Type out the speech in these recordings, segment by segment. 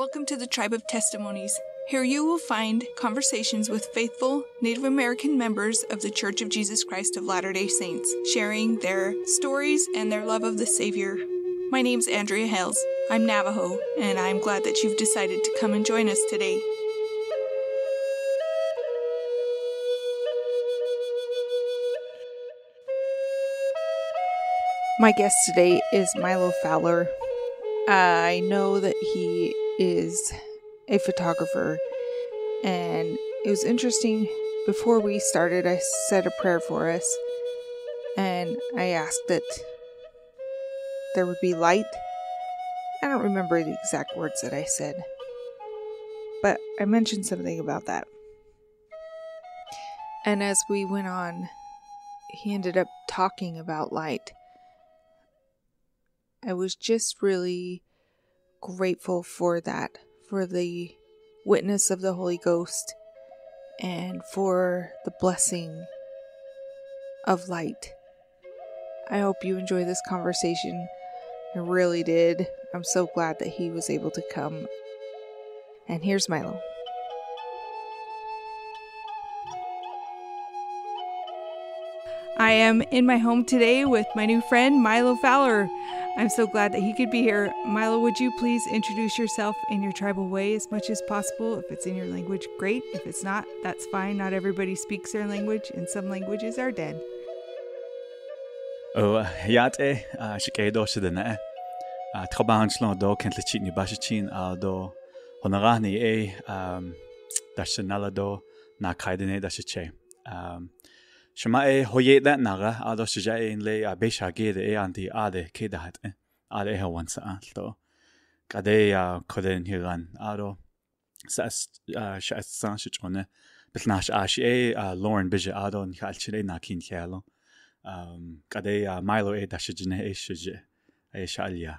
Welcome to the Tribe of Testimonies. Here you will find conversations with faithful Native American members of the Church of Jesus Christ of Latter day Saints, sharing their stories and their love of the Savior. My name's Andrea Hales. I'm Navajo, and I'm glad that you've decided to come and join us today. My guest today is Mylo Fowler. I know that he is a photographer, and it was interesting. Before we started, I said a prayer for us, and I asked that there would be light. I don't remember the exact words that I said, but I mentioned something about that. And as we went on, he ended up talking about light I was just really grateful for that, for the witness of the Holy Ghost, and for the blessing of light. I hope you enjoy this conversation. I really did. I'm so glad that he was able to come. And here's Mylo. I am in my home today with my new friend, Mylo Fowler. I'm so glad that he could be here. Mylo, would you please introduce yourself in your tribal way as much as possible? If it's in your language, great. If it's not, that's fine. Not everybody speaks their language, and some languages are dead. Oh, yate, ni bashichin honarani e do. Hoye that naga ado le a besha ge de e anti ke da hat wan sa to. Ya ado san shi e Lauren bija ado na kin khalo um ya Milo e da e shije e shalia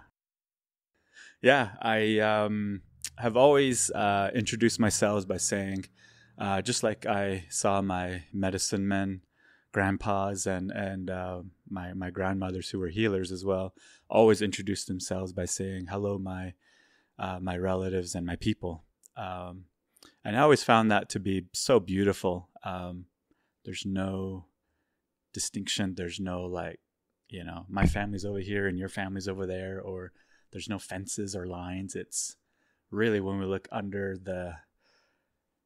yeah I um have always uh, introduced myself by saying uh, just like I saw my medicine men grandpas and and uh, my my grandmothers who were healers as well always introduced themselves by saying hello my uh, my relatives and my people. Um, and I always found that to be so beautiful. Um, there's no distinction. There's no like you know my family's over here and your family's over there or there's no fences or lines. It's really when we look under the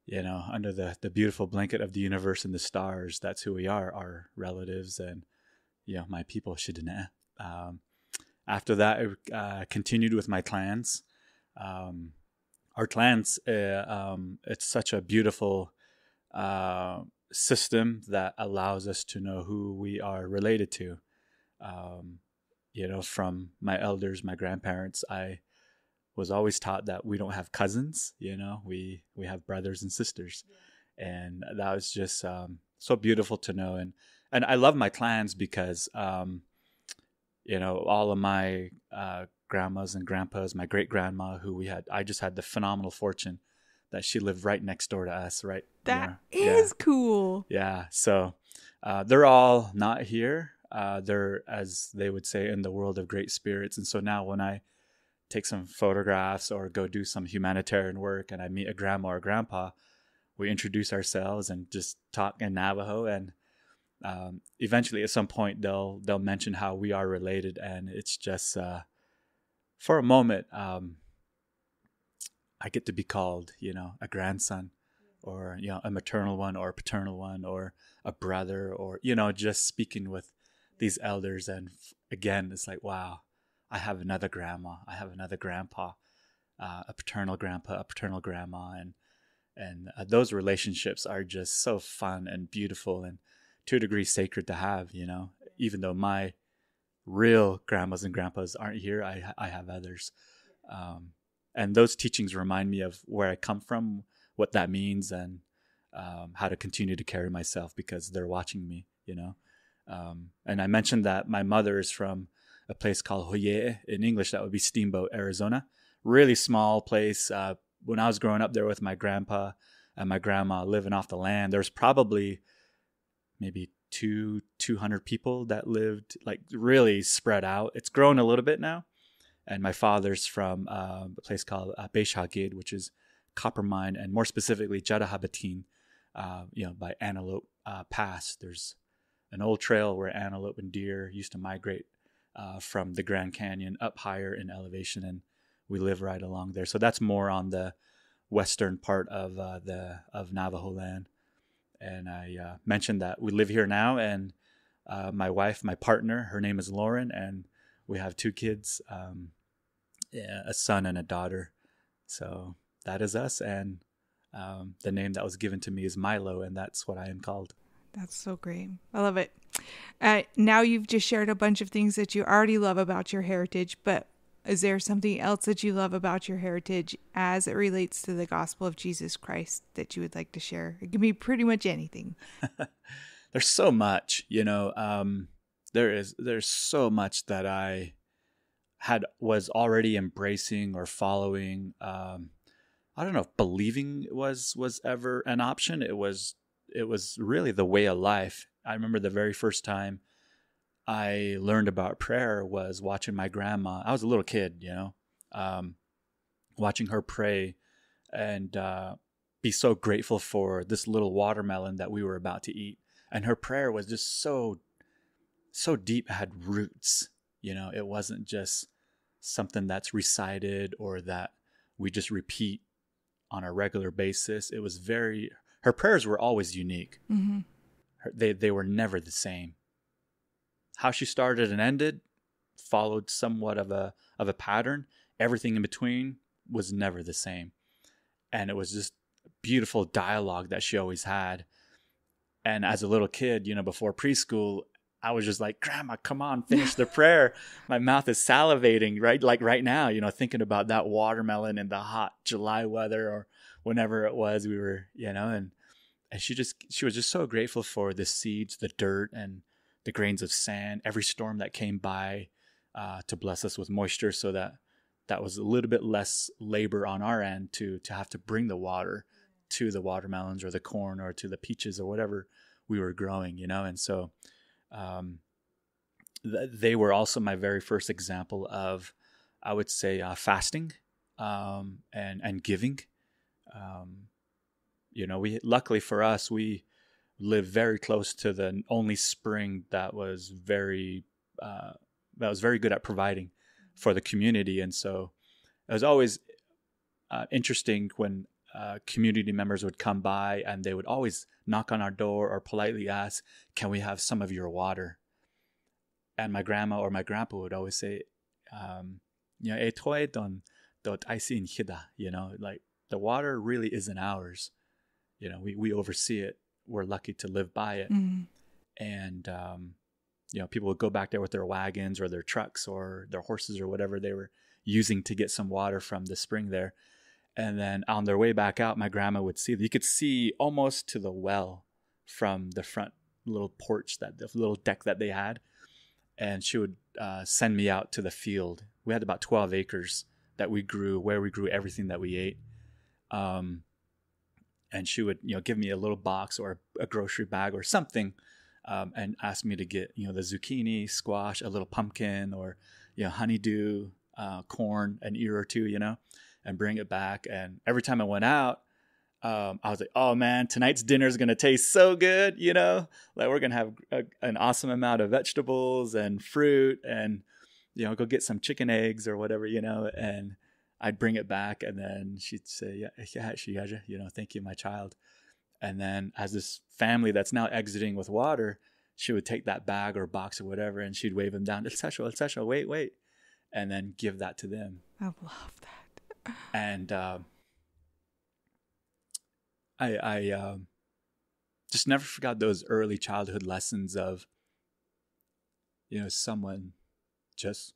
you know, under the, the beautiful blanket of the universe and the stars, that's who we are, our relatives and, you know, my people, Shidane. Um, after that, I uh, continued with my clans. Um, our clans, uh, um, it's such a beautiful uh, system that allows us to know who we are related to. Um, you know, from my elders, my grandparents, I was always taught that we don't have cousins you know we we have brothers and sisters. Yeah. and that was just um, so beautiful to know. And and i love my clans because um, you know all of my uh, grandmas and grandpas my great grandma who we had i just had the phenomenal fortune that she lived right next door to us right That is yeah. cool. Yeah. So uh, they're all not here. Uh, they're as they would say in the world of great spirits. And so now when i take some photographs or go do some humanitarian work and I meet a grandma or grandpa, we introduce ourselves and just talk in Navajo and um, eventually at some point they'll they'll mention how we are related and it's just uh, for a moment um, I get to be called you know a grandson or you know a maternal one or a paternal one or a brother or you know just speaking with these elders and again it's like wow I have another grandma, I have another grandpa, uh, a paternal grandpa, a paternal grandma, and and uh, those relationships are just so fun and beautiful and to a degree sacred to have. You know, even though my real grandmas and grandpas aren't here, I I have others, um, and those teachings remind me of where I come from, what that means, and um, how to continue to carry myself because they're watching me. You know, um, and I mentioned that my mother is from a place called Hoye. In English, that would be Steamboat, Arizona. Really small place. Uh, when I was growing up there with my grandpa and my grandma living off the land, there was probably maybe two 200 people that lived like really spread out. It's grown a little bit now. and my father's from uh, a place called uh, Beishagid, which is copper mine, and more specifically Jadahabatin, uh, you know, by Antelope uh, Pass. There's an old trail where antelope and deer used to migrate uh, from the Grand Canyon up higher in elevation, and we live right along there. So that's more on the western part of uh, the of Navajo land. And I uh, mentioned that we live here now, and uh, my wife, my partner, her name is Lauren, and we have two kids, um, a son and a daughter. So that is us, and um, the name that was given to me is Mylo, and that's what I am called. That's so great. I love it. Uh, now you've just shared a bunch of things that you already love about your heritage, but is there something else that you love about your heritage as it relates to the gospel of Jesus Christ that you would like to share? It can be pretty much anything. there's so much, you know. Um, there is there's so much that I had was already embracing or following. Um, I don't know if believing was was ever an option. It was it was really the way of life. I remember the very first time I learned about prayer was watching my grandma. I was a little kid, you know, um, watching her pray and uh, be so grateful for this little watermelon that we were about to eat. And her prayer was just so, so deep, had roots. You know, it wasn't just something that's recited or that we just repeat on a regular basis. It was very, her prayers were always unique. Mm-hmm. Her, they, they were never the same how she started and ended followed somewhat of a of a pattern. Everything in between was never the same. And it was just beautiful dialogue that she always had. And as a little kid, you know, before preschool, I was just like, Grandma, come on, finish the prayer. My mouth is salivating, right? Like right now, you know, thinking about that watermelon in the hot July weather or whenever it was we were, you know, and and she just she was just so grateful for the seeds, the dirt and the grains of sand, every storm that came by uh, to bless us with moisture so that that was a little bit less labor on our end to to have to bring the water to the watermelons or the corn or to the peaches or whatever we were growing, you know. And so um, th- they were also my very first example of, I would say, uh, fasting um, and and giving. Um, you know, we luckily for us we live very close to the only spring that was very uh, that was very good at providing for the community, and so it was always uh, interesting when uh, community members would come by and they would always knock on our door or politely ask, "Can we have some of your water?" And my grandma or my grandpa would always say, um, "You know, don dot You know, like the water really isn't ours. You know, we we oversee it we're lucky to live by it. Mm-hmm. And um, you know, people would go back there with their wagons or their trucks or their horses or whatever they were using to get some water from the spring there. And then on their way back out, my grandma would see you could see almost to the well from the front little porch that the little deck that they had. And she would uh, send me out to the field. We had about 12 acres that we grew, where we grew everything that we ate. Um, and she would you know give me a little box or a grocery bag or something um, and ask me to get you know the zucchini squash a little pumpkin or you know honeydew uh, corn an ear or two you know and bring it back. And every time i went out um, i was like oh man tonight's dinner is going to taste so good you know? Like we're going to have a, an awesome amount of vegetables and fruit and you know go get some chicken eggs or whatever you know? And I'd bring it back, and then she'd say, "Yeah, yeah, she, you You know, thank you, my child." And then, as this family that's now exiting with water, she would take that bag or box or whatever, and she'd wave them down, etc., etc. Wait, wait, and then give that to them. I love that. and uh, I, I uh, just never forgot those early childhood lessons of, you know, someone just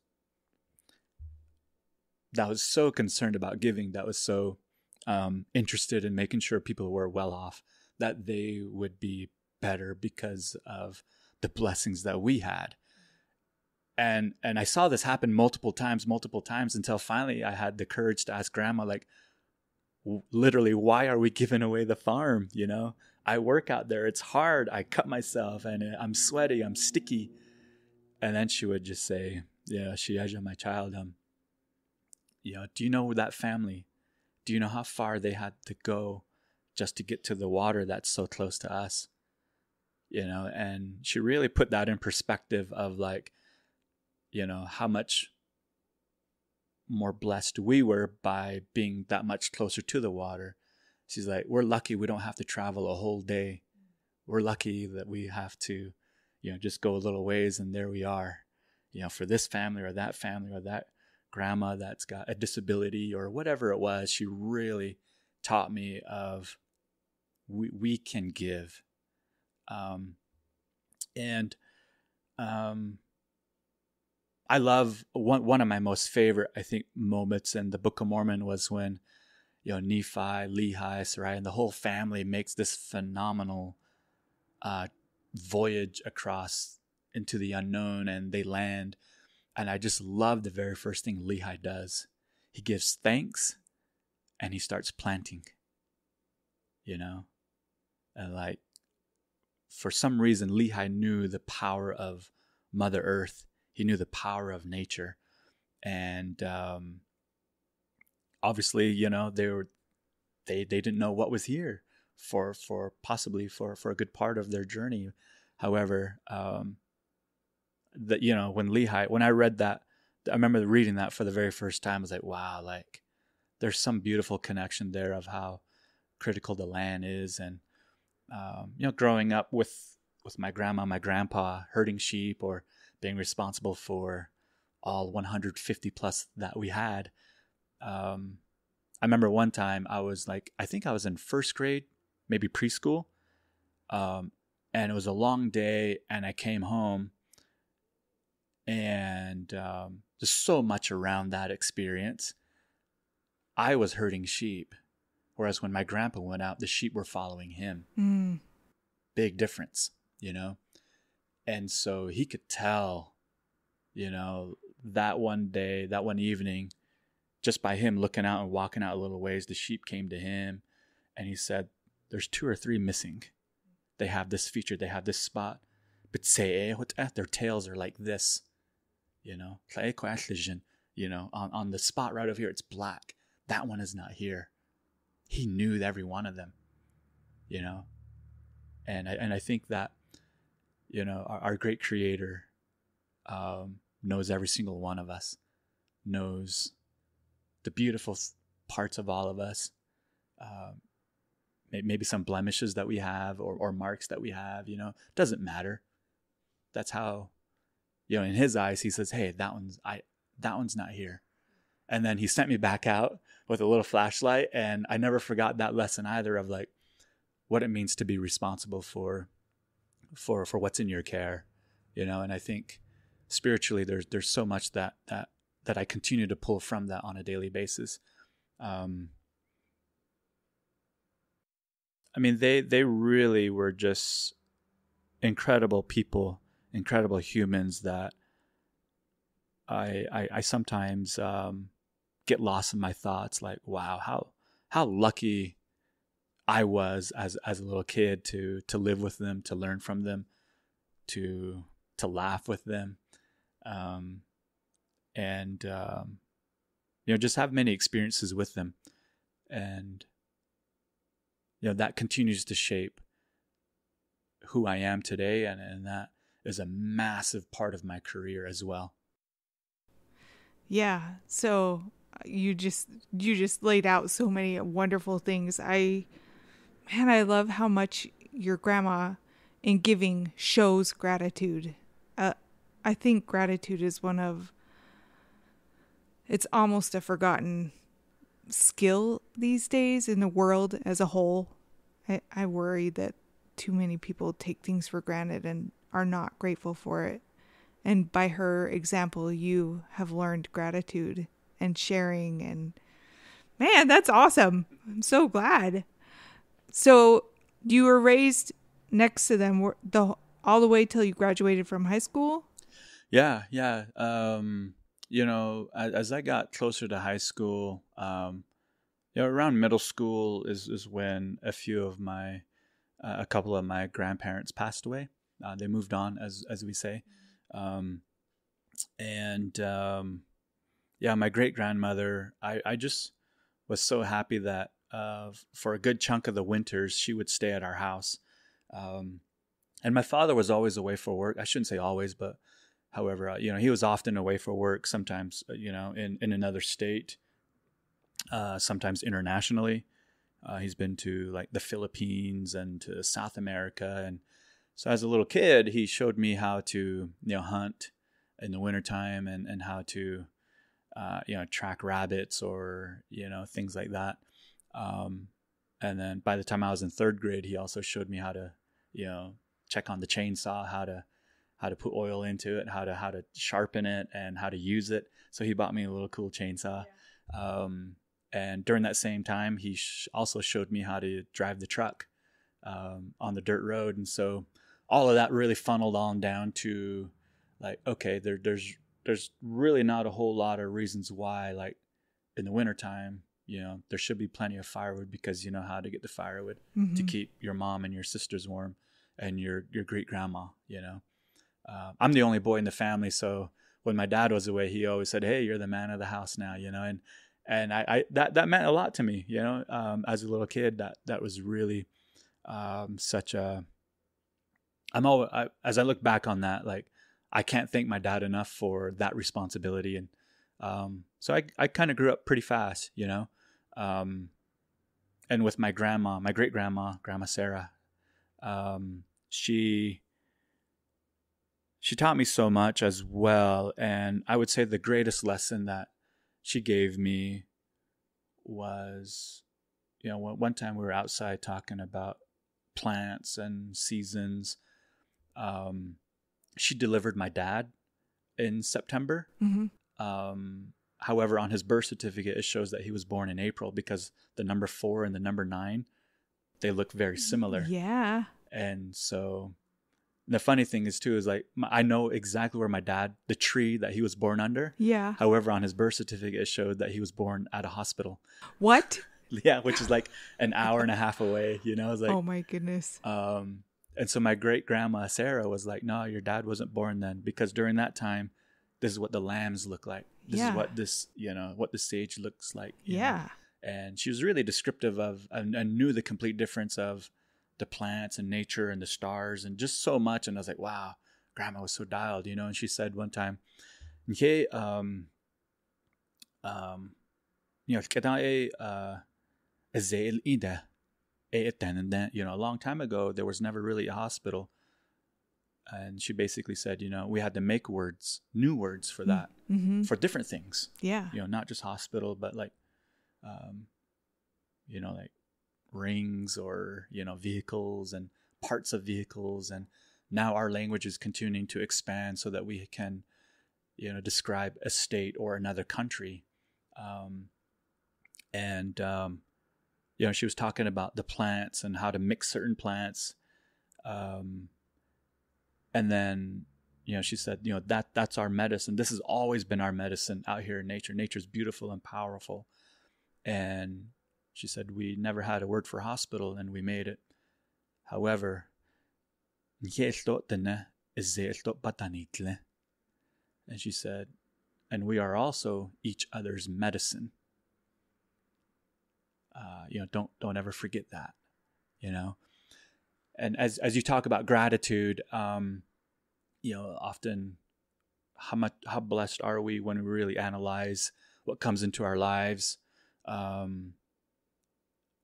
that was so concerned about giving, that was so um, interested in making sure people were well off, that they would be better because of the blessings that we had. And and I saw this happen multiple times, multiple times until finally I had the courage to ask grandma like literally why are we giving away the farm, you know? I work out there, it's hard. I cut myself and I'm sweaty, I'm sticky. And then she would just say, "Yeah, Shiaja, my child, um you know, do you know that family? Do you know how far they had to go just to get to the water that's so close to us? You know, and she really put that in perspective of like, you know, how much more blessed we were by being that much closer to the water. She's like, we're lucky we don't have to travel a whole day. We're lucky that we have to, you know, just go a little ways and there we are. You know, for this family or that family or that grandma that's got a disability or whatever it was, she really taught me of we we can give. Um and um I love one one of my most favorite, I think, moments in the Book of Mormon was when, you know, Nephi, Lehi, Sariah, and the whole family makes this phenomenal uh, voyage across into the unknown, and they land. And I just love the very first thing Lehi does. He gives thanks, and he starts planting. You know, and like for some reason, Lehi knew the power of Mother Earth he knew the power of nature, and um, obviously, you know, they were they they didn't know what was here for for possibly for for a good part of their journey. However, um, that you know when Lehi when I read that, I remember reading that for the very first time. I was like, wow, like there's some beautiful connection there of how critical the land is, and um, you know, growing up with with my grandma, my grandpa herding sheep or being responsible for all 150 plus that we had. Um, I remember one time I was like, I think I was in first grade, maybe preschool. Um, and it was a long day, and I came home, and um, just so much around that experience. I was herding sheep, whereas when my grandpa went out, the sheep were following him. Mm. Big difference, you know? And so he could tell, you know, that one day, that one evening, just by him looking out and walking out a little ways, the sheep came to him and he said, There's two or three missing. They have this feature, they have this spot. But say, their tails are like this, you know, you know, on, on the spot right over here, it's black. That one is not here. He knew every one of them, you know, and I, and I think that you know, our, our great creator um, knows every single one of us, knows the beautiful parts of all of us, uh, maybe some blemishes that we have or, or marks that we have, you know, doesn't matter. That's how, you know, in his eyes, he says, Hey, that one's, I, that one's not here. And then he sent me back out with a little flashlight. And I never forgot that lesson either of like what it means to be responsible for for for what's in your care you know and i think spiritually there's there's so much that that that i continue to pull from that on a daily basis um i mean they they really were just incredible people incredible humans that i i, I sometimes um get lost in my thoughts like wow how how lucky I was as as a little kid to to live with them, to learn from them, to to laugh with them, um, and um, you know just have many experiences with them, and you know that continues to shape who I am today, and and that is a massive part of my career as well. Yeah. So you just you just laid out so many wonderful things. I man, I love how much your grandma in giving shows gratitude. Uh, I think gratitude is one of it's almost a forgotten skill these days in the world as a whole. I, I worry that too many people take things for granted and are not grateful for it. And by her example, you have learned gratitude and sharing and man, that's awesome. I'm so glad. So you were raised next to them the all the way till you graduated from high school. Yeah, yeah. Um, you know, as, as, I got closer to high school, um, you know, around middle school is is when a few of my, uh, a couple of my grandparents passed away. Uh, they moved on, as as we say, um, and um, yeah, my great grandmother, I, I just was so happy that uh, for a good chunk of the winters, she would stay at our house. Um, and my father was always away for work. I shouldn't say always, but however, uh, you know, he was often away for work, sometimes, uh, you know, in, in another state, uh, sometimes internationally. Uh, he's been to like the Philippines and to South America. And so as a little kid, he showed me how to, you know, hunt in the wintertime and, and how to, uh, you know, track rabbits or, you know, things like that. Um, and then by the time I was in third grade, he also showed me how to, you know, check on the chainsaw, how to, how to put oil into it, how to, how to sharpen it and how to use it. So he bought me a little cool chainsaw. Yeah. Um, and during that same time, he sh- also showed me how to drive the truck um, on the dirt road. And so all of that really funneled on down to like, okay, there, there's there's really not a whole lot of reasons why, like in the wintertime, you know, there should be plenty of firewood because you know how to get the firewood mm-hmm. to keep your mom and your sisters warm and your your great grandma. You know, uh, I'm the only boy in the family, so when my dad was away, he always said, "Hey, you're the man of the house now," you know, and and I, I that that meant a lot to me, you know, um, as a little kid. That that was really um, such a. I'm always I, as I look back on that, like I can't thank my dad enough for that responsibility, and um, so I I kind of grew up pretty fast, you know, um, and with my grandma, my great grandma, Grandma Sarah, um, she she taught me so much as well, and I would say the greatest lesson that she gave me was you know one time we were outside talking about plants and seasons um, she delivered my dad in september mm-hmm. um, however on his birth certificate it shows that he was born in april because the number four and the number nine they look very similar yeah and so the funny thing is too is like I know exactly where my dad, the tree that he was born under. Yeah. However, on his birth certificate, it showed that he was born at a hospital. What? yeah, which is like an hour and a half away. You know, it's like oh my goodness. Um, and so my great grandma Sarah was like, "No, your dad wasn't born then because during that time, this is what the lambs look like. This yeah. is what this you know what the sage looks like. Yeah." Know? And she was really descriptive of and, and knew the complete difference of the plants and nature and the stars and just so much. And I was like, wow, grandma was so dialed, you know. And she said one time, okay, um, um, you know, and then you know, a long time ago, there was never really a hospital. And she basically said, you know, we had to make words, new words for that, mm-hmm. for different things. Yeah. You know, not just hospital, but like, um, you know, like rings or you know vehicles and parts of vehicles and now our language is continuing to expand so that we can you know describe a state or another country um, and um, you know she was talking about the plants and how to mix certain plants um, and then you know she said you know that that's our medicine this has always been our medicine out here in nature nature's beautiful and powerful and she said, We never had a word for hospital and we made it. However, and she said, and we are also each other's medicine. Uh, you know, don't don't ever forget that. You know, and as as you talk about gratitude, um, you know, often how much how blessed are we when we really analyze what comes into our lives? Um,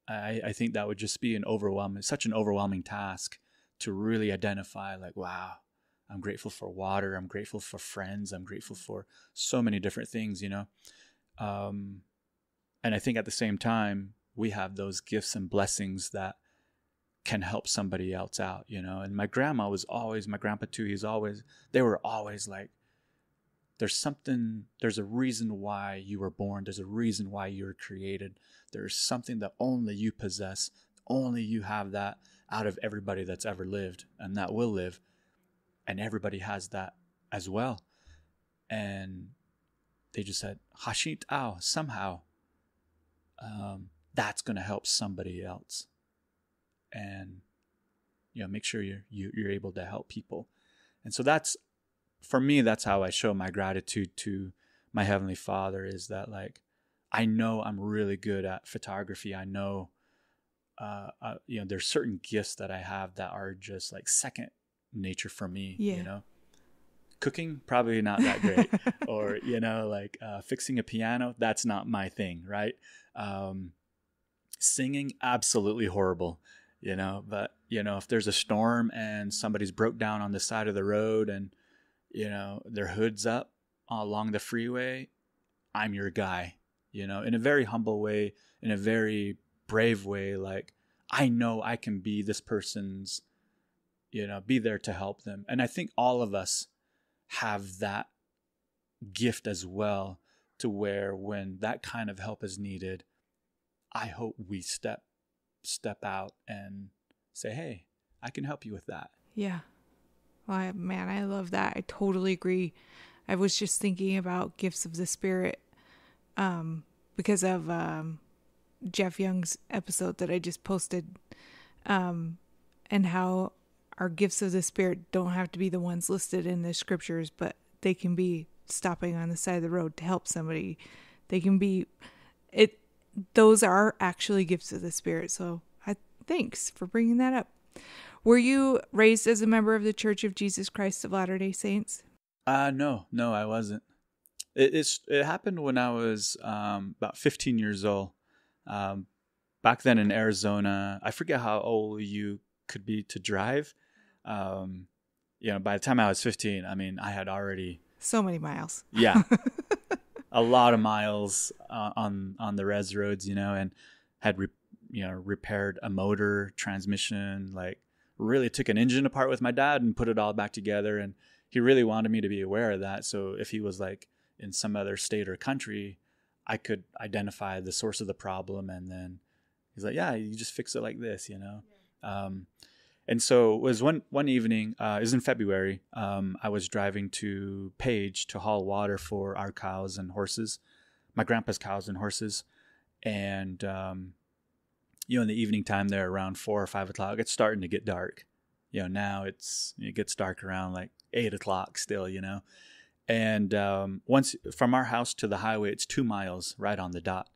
I, I think that would just be an overwhelming, such an overwhelming task to really identify, like, wow, I'm grateful for water. I'm grateful for friends. I'm grateful for so many different things, you know. Um, and I think at the same time, we have those gifts and blessings that can help somebody else out, you know. And my grandma was always, my grandpa too, he's always, they were always like, there's something there's a reason why you were born there's a reason why you were created there's something that only you possess only you have that out of everybody that's ever lived and that will live and everybody has that as well and they just said hashit ao somehow um, that's going to help somebody else and you know make sure you're you, are you are able to help people and so that's for me, that's how I show my gratitude to my heavenly Father is that like I know I'm really good at photography. I know uh, uh, you know there's certain gifts that I have that are just like second nature for me. Yeah. You know, cooking? Probably not that great, or you know like uh, fixing a piano? That's not my thing, right? Um, singing? Absolutely horrible you know? But you know if there's a storm and somebody's broke down on the side of the road and you know their hood's up along the freeway i'm your guy you know? In a very humble way in a very brave way like i know i can be this person's you know be there to help them. And i think all of us have that gift as well to where when that kind of help is needed i hope we step step out and say hey i can help you with that Yeah. Well, man, I love that. I totally agree. I was just thinking about gifts of the spirit um because of um Jeff Young's episode that I just posted um and how our gifts of the spirit don't have to be the ones listed in the scriptures, but they can be stopping on the side of the road to help somebody. They can be it those are actually gifts of the spirit. So, I thanks for bringing that up. Were you raised as a member of the Church of Jesus Christ of Latter-day Saints? Uh no, no, I wasn't. It, it's it happened when I was um, about 15 years old. Um, back then in Arizona, I forget how old you could be to drive. Um, you know, by the time I was 15, I mean, I had already So many miles. yeah, a lot of miles uh, on on the res roads, you know, and had re- you know repaired a motor, transmission, like really took an engine apart with my dad and put it all back together. And he really wanted me to be aware of that. So if he was like in some other state or country, I could identify the source of the problem, and then he's like, "Yeah, you just fix it like this," you know. Um, and so it was one one evening. Uh, it was in February. Um, I was driving to Page to haul water for our cows and horses, my grandpa's cows and horses, and um, you know, in the evening time there, around four or five o'clock, it's starting to get dark. You know, now it's it gets dark around like eight o'clock still. You know, and um, once from our house to the highway, it's two miles right on the dot.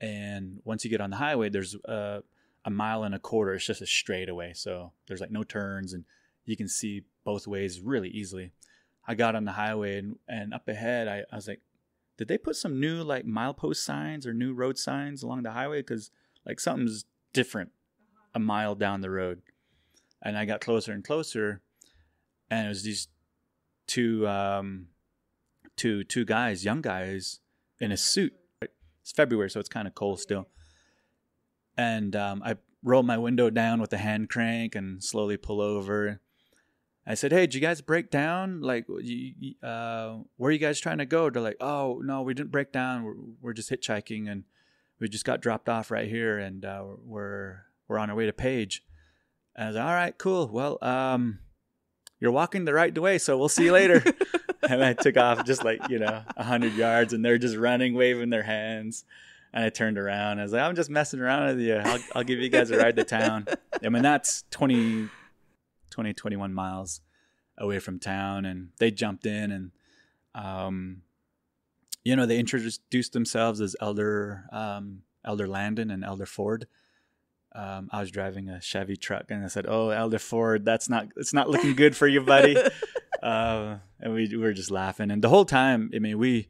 And once you get on the highway, there's a, a mile and a quarter. It's just a straightaway, so there's like no turns, and you can see both ways really easily. I got on the highway, and, and up ahead, I, I was like, did they put some new like milepost signs or new road signs along the highway? Because like something's different a mile down the road. And I got closer and closer, and it was these two um, two two guys, young guys, in a suit. It's February, so it's kind of cold still. And um, I roll my window down with the hand crank and slowly pull over. I said, "Hey, did you guys break down? Like, uh, where are you guys trying to go?" They're like, "Oh, no, we didn't break down. We're, we're just hitchhiking, and we just got dropped off right here, and uh, we're we're on our way to Page." And I was like, "All right, cool. Well, um, you're walking the right way, so we'll see you later." and I took off just like you know a hundred yards, and they're just running, waving their hands. And I turned around. I was like, "I'm just messing around with you. I'll, I'll give you guys a ride to town." I mean, that's 20, 20, 21 miles away from town, and they jumped in, and um, you know, they introduced themselves as Elder um, Elder Landon and Elder Ford. Um, I was driving a Chevy truck, and I said, "Oh, Elder Ford, that's not it's not looking good for you, buddy." uh, and we, we were just laughing, and the whole time, I mean, we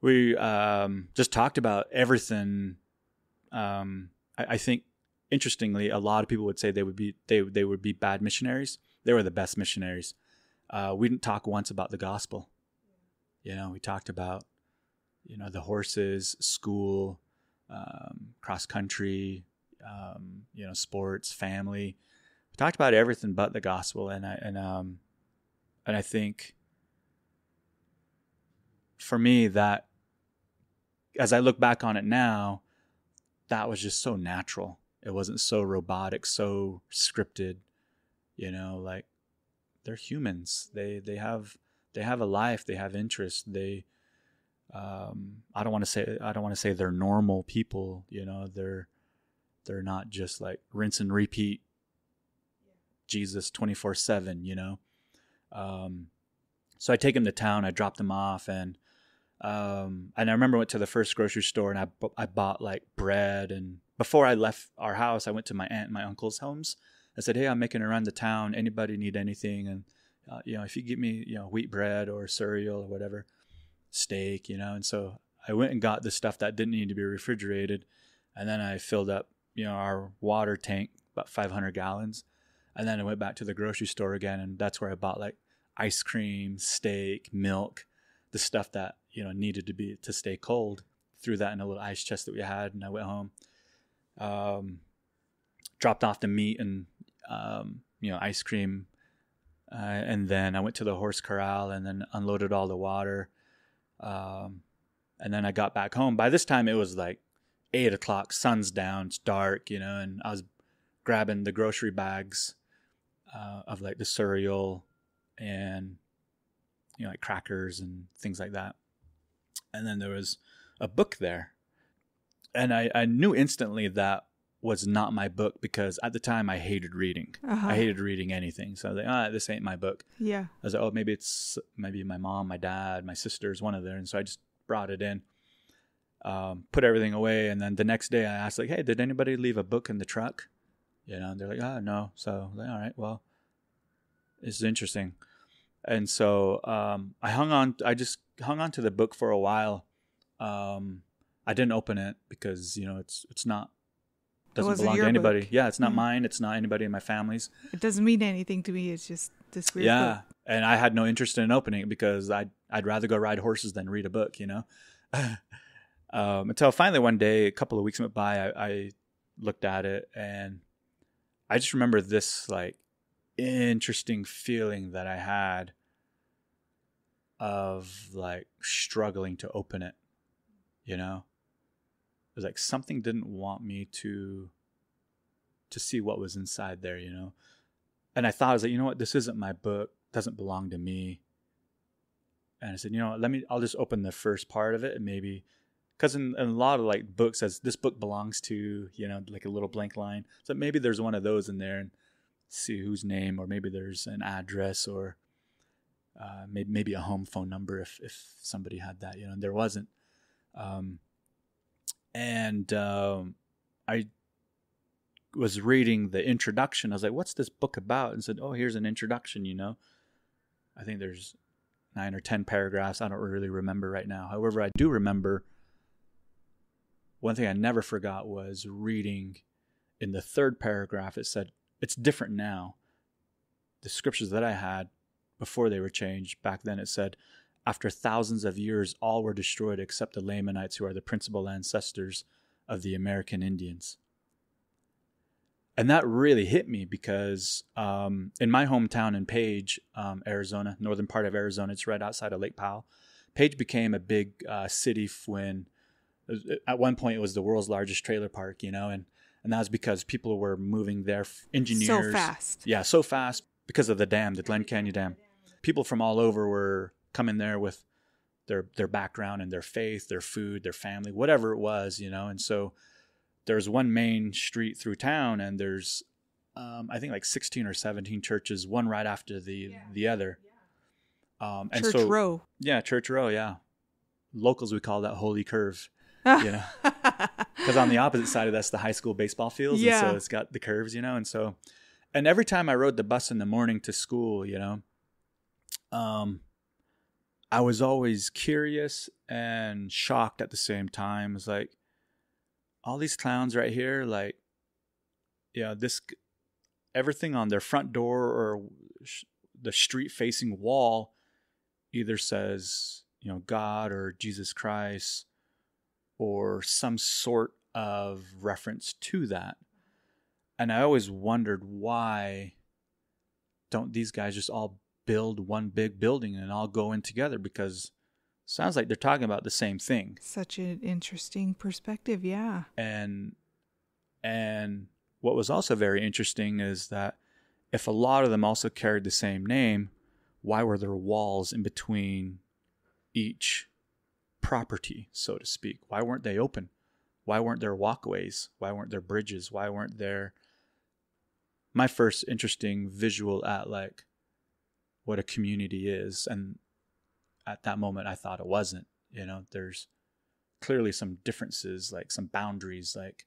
we um, just talked about everything. Um, I, I think, interestingly, a lot of people would say they would be they they would be bad missionaries. They were the best missionaries. Uh, we didn't talk once about the gospel. You know, we talked about you know the horses, school, um, cross country, um, you know, sports, family. We talked about everything but the gospel, and I and um, and I think for me that as I look back on it now, that was just so natural. It wasn't so robotic, so scripted. You know, like they're humans. They they have they have a life. They have interests. They um, I don't want to say I don't want to say they're normal people. You know, they're they're not just like rinse and repeat Jesus twenty four seven. You know, um, so I take them to town. I drop them off, and Um, and I remember I went to the first grocery store and I, I bought like bread. And before I left our house, I went to my aunt and my uncle's homes. I said, Hey, I'm making a run to town. Anybody need anything? And, uh, you know, if you give me, you know, wheat bread or cereal or whatever, steak, you know. And so I went and got the stuff that didn't need to be refrigerated. And then I filled up, you know, our water tank, about 500 gallons. And then I went back to the grocery store again. And that's where I bought like ice cream, steak, milk, the stuff that, you know, needed to be to stay cold. Threw that in a little ice chest that we had. And I went home, um, dropped off the meat and, um, you know, ice cream. Uh, and then I went to the horse corral and then unloaded all the water. Um, and then I got back home. By this time, it was like eight o'clock, sun's down, it's dark, you know, and I was grabbing the grocery bags uh, of like the cereal and you know like crackers and things like that. And then there was a book there, and I, I knew instantly that was not my book because at the time I hated reading. Uh-huh. I hated reading anything. So I was like, ah, this ain't my book. Yeah. I was like, oh, maybe it's maybe my mom, my dad, my sisters, one of them. And so I just brought it in, um, put everything away, and then the next day I asked, like, hey, did anybody leave a book in the truck? You know, and they're like, oh, no. So like, all right, well, this is interesting. And so um, I hung on. I just hung on to the book for a while. Um, I didn't open it because you know it's it's not doesn't wasn't belong to anybody. book. Yeah, it's not Mhm. mine. It's not anybody in my family's. It doesn't mean anything to me. It's just this weird. yeah book. and i had no interest in opening it because i'd, I'd rather go ride horses than read a book you know um, until finally one day a couple of weeks went by I, I looked at it and i just remember this like interesting feeling that i had of like struggling to open it you know? It was like something didn't want me to to see what was inside there you know? And I thought I was like, you know what, this isn't my book, doesn't belong to me. And I said, you know, let me, I'll just open the first part of it and maybe, because in, in a lot of like books, says this book belongs to, you know, like a little blank line. So maybe there's one of those in there and see whose name, or maybe there's an address or uh, maybe maybe a home phone number if if somebody had that, you know, and there wasn't. Um, and um, I was reading the introduction. I was like, "What's this book about?" And said, "Oh, here's an introduction." You know, I think there's nine or ten paragraphs. I don't really remember right now. However, I do remember one thing I never forgot was reading in the third paragraph. It said, "It's different now." The scriptures that I had before they were changed back then, it said, "After thousands of years, all were destroyed except the Lamanites, who are the principal ancestors of the American Indians." and that really hit me because um, in my hometown in Page, um, Arizona, northern part of Arizona, it's right outside of Lake Powell. Page became a big uh, city when, at one point, it was the world's largest trailer park, you know, and and that was because people were moving there, engineers, So fast. yeah, so fast because of the dam, the Glen Canyon Dam. People from all over were coming there with their their background and their faith, their food, their family, whatever it was, you know, and so there's one main street through town and there's um, I think like 16 or 17 churches, one right after the the other. Um, and Church so Row. yeah, Church Row, yeah. Locals we call that Holy Curve, you know, because on the opposite side of that's the high school baseball fields, and so it's got the curves, you know, and so, and every time I rode the bus in the morning to school, you know, um, I was always curious and shocked at the same time. It's like all these clowns right here, like, yeah, this everything on their front door or the street facing wall either says, you know, God or Jesus Christ or some sort of reference to that. And I always wondered why don't these guys just all build one big building and all go in together because sounds like they're talking about the same thing Such an interesting perspective. Yeah. and and what was also very interesting is that if a lot of them also carried the same name why were there walls in between each property so to speak why weren't they open why weren't there walkways why weren't there bridges why weren't there my first interesting visual at like what a community is and at that moment i thought it wasn't You know, there's clearly some differences, like some boundaries, like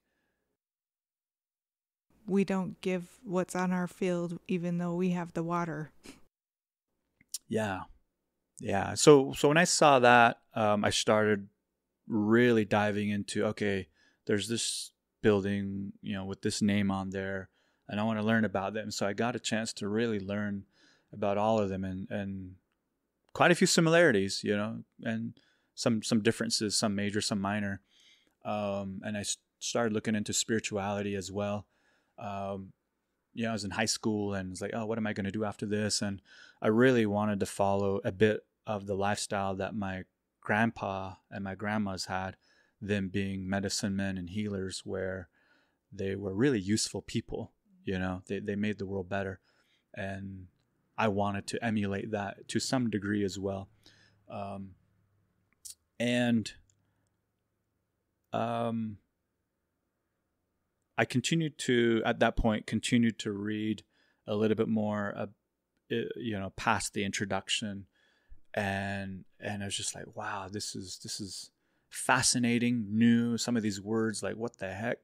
we don't give what's on our field even though we have the water. Yeah. Yeah. So so when I saw that, um, I started really diving into okay, there's this building, you know, with this name on there, and I want to learn about them. So I got a chance to really learn about all of them and and quite a few similarities, you know, and some some differences, some major, some minor. Um, and I started looking into spirituality as well. Um, you know, I was in high school and was like, oh, what am I going to do after this? And I really wanted to follow a bit of the lifestyle that my grandpa and my grandmas had, them being medicine men and healers, where they were really useful people. You know, they, they made the world better. And I wanted to emulate that to some degree as well. Um, and um, I continued to, at that point, continued to read a little bit more, uh, you know, past the introduction, and and I was just like, wow, this is this is fascinating, new. Some of these words, like what the heck,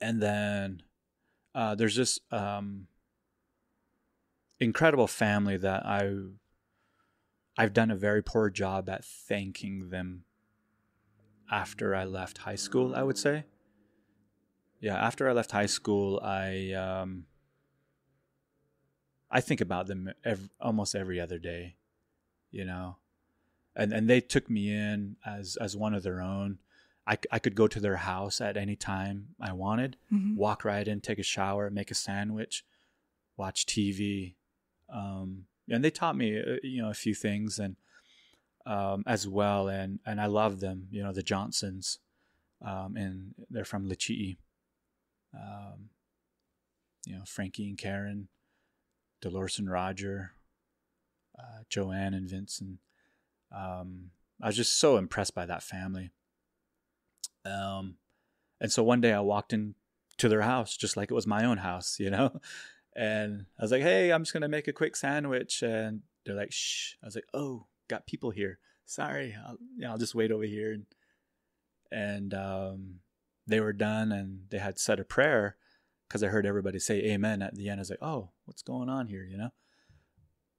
and then uh, there's this um, incredible family that I I've done a very poor job at thanking them after I left high school. I would say yeah, after I left high school, I um, I think about them every, almost every other day, you know, and and they took me in as as one of their own. I, I could go to their house at any time I wanted, mm-hmm. walk right in, take a shower, make a sandwich, watch TV, um, and they taught me uh, you know a few things and um, as well, and and I love them. You know the Johnsons, um, and they're from Lichi'i um, you know, Frankie and Karen, Dolores and Roger, uh, Joanne and Vincent. Um, I was just so impressed by that family. Um, and so one day I walked into their house just like it was my own house, you know? And I was like, hey, I'm just going to make a quick sandwich. And they're like, shh. I was like, oh, got people here. Sorry. I'll, you know, I'll just wait over here. And, and um, they were done and they had said a prayer because I heard everybody say amen at the end. I was like, oh, what's going on here, you know?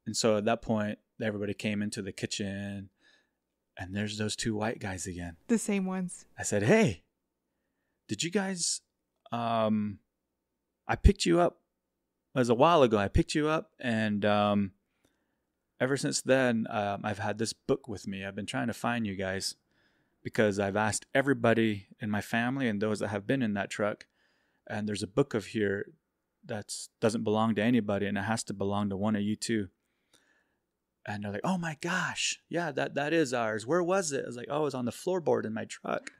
And so at that point, everybody came into the kitchen and there's those two white guys again. The same ones. I said, hey, did you guys, um, I picked you up, was a while ago. I picked you up and, um, ever since then, um, I've had this book with me. I've been trying to find you guys because I've asked everybody in my family and those that have been in that truck, and there's a book of here that doesn't belong to anybody and it has to belong to one of you two. And they're like, "Oh my gosh, yeah, that that is ours. Where was it?" I was like, "Oh, it was on the floorboard in my truck."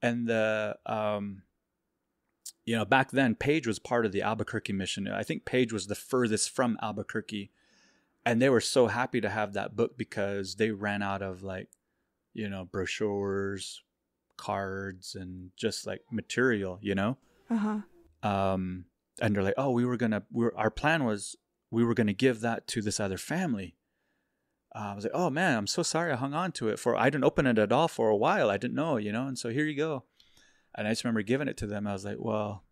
And the um, you know, back then Page was part of the Albuquerque mission. I think Page was the furthest from Albuquerque, and they were so happy to have that book because they ran out of like you know, brochures, cards, and just like material, you know? Uh-huh. Um, and they're like, oh, we were gonna, we were, our plan was we were gonna give that to this other family. Uh, I was like, oh man, I'm so sorry I hung on to it for, I didn't open it at all for a while. I didn't know, you know? And so here you go. And I just remember giving it to them. I was like, well,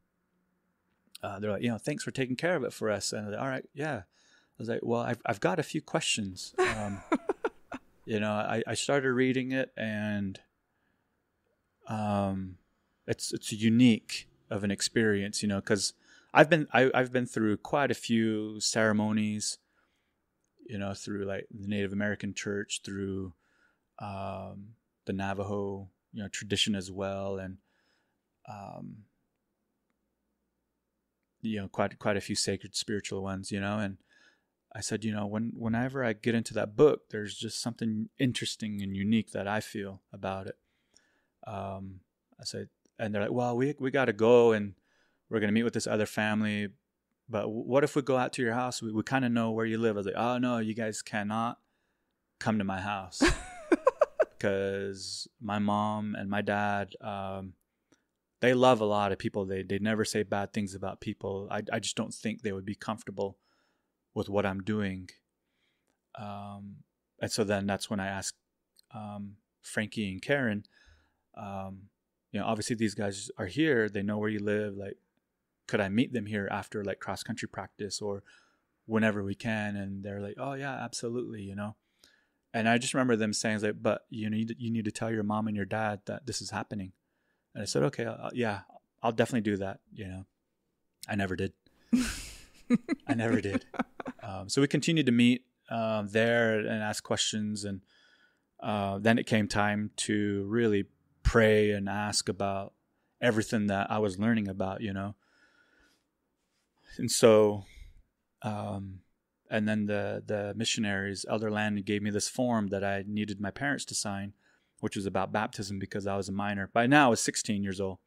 uh, they're like, you know, thanks for taking care of it for us. And like, all right, yeah. I was like, well, I've, I've got a few questions. Um, you know, I, I started reading it and um, it's it's unique of an experience, you know, because I've been I, I've been through quite a few ceremonies, you know, through like the Native American church, through um, the Navajo, you know, tradition as well, and um, you know, quite quite a few sacred spiritual ones, you know, and I said, you know, when whenever I get into that book, there's just something interesting and unique that I feel about it. Um, I said, and they're like, well, we we got to go and we're gonna meet with this other family, but what if we go out to your house? We we kind of know where you live. I was like, oh no, you guys cannot come to my house because my mom and my dad. Um, they love a lot of people. They they never say bad things about people. I I just don't think they would be comfortable with what I'm doing. Um, and so then that's when I asked um, Frankie and Karen, um, you know, obviously these guys are here. They know where you live. Like, could I meet them here after like cross country practice or whenever we can? And they're like, oh yeah, absolutely. You know, and I just remember them saying like, but you need you need to tell your mom and your dad that this is happening. And I said, okay, I'll, yeah, I'll definitely do that. You know, I never did. I never did. Um, so we continued to meet um, there and ask questions, and uh, then it came time to really pray and ask about everything that I was learning about, you know. And so, um, and then the the missionaries, Elder Land, gave me this form that I needed my parents to sign, which was about baptism because I was a minor. By now, I was 16 years old.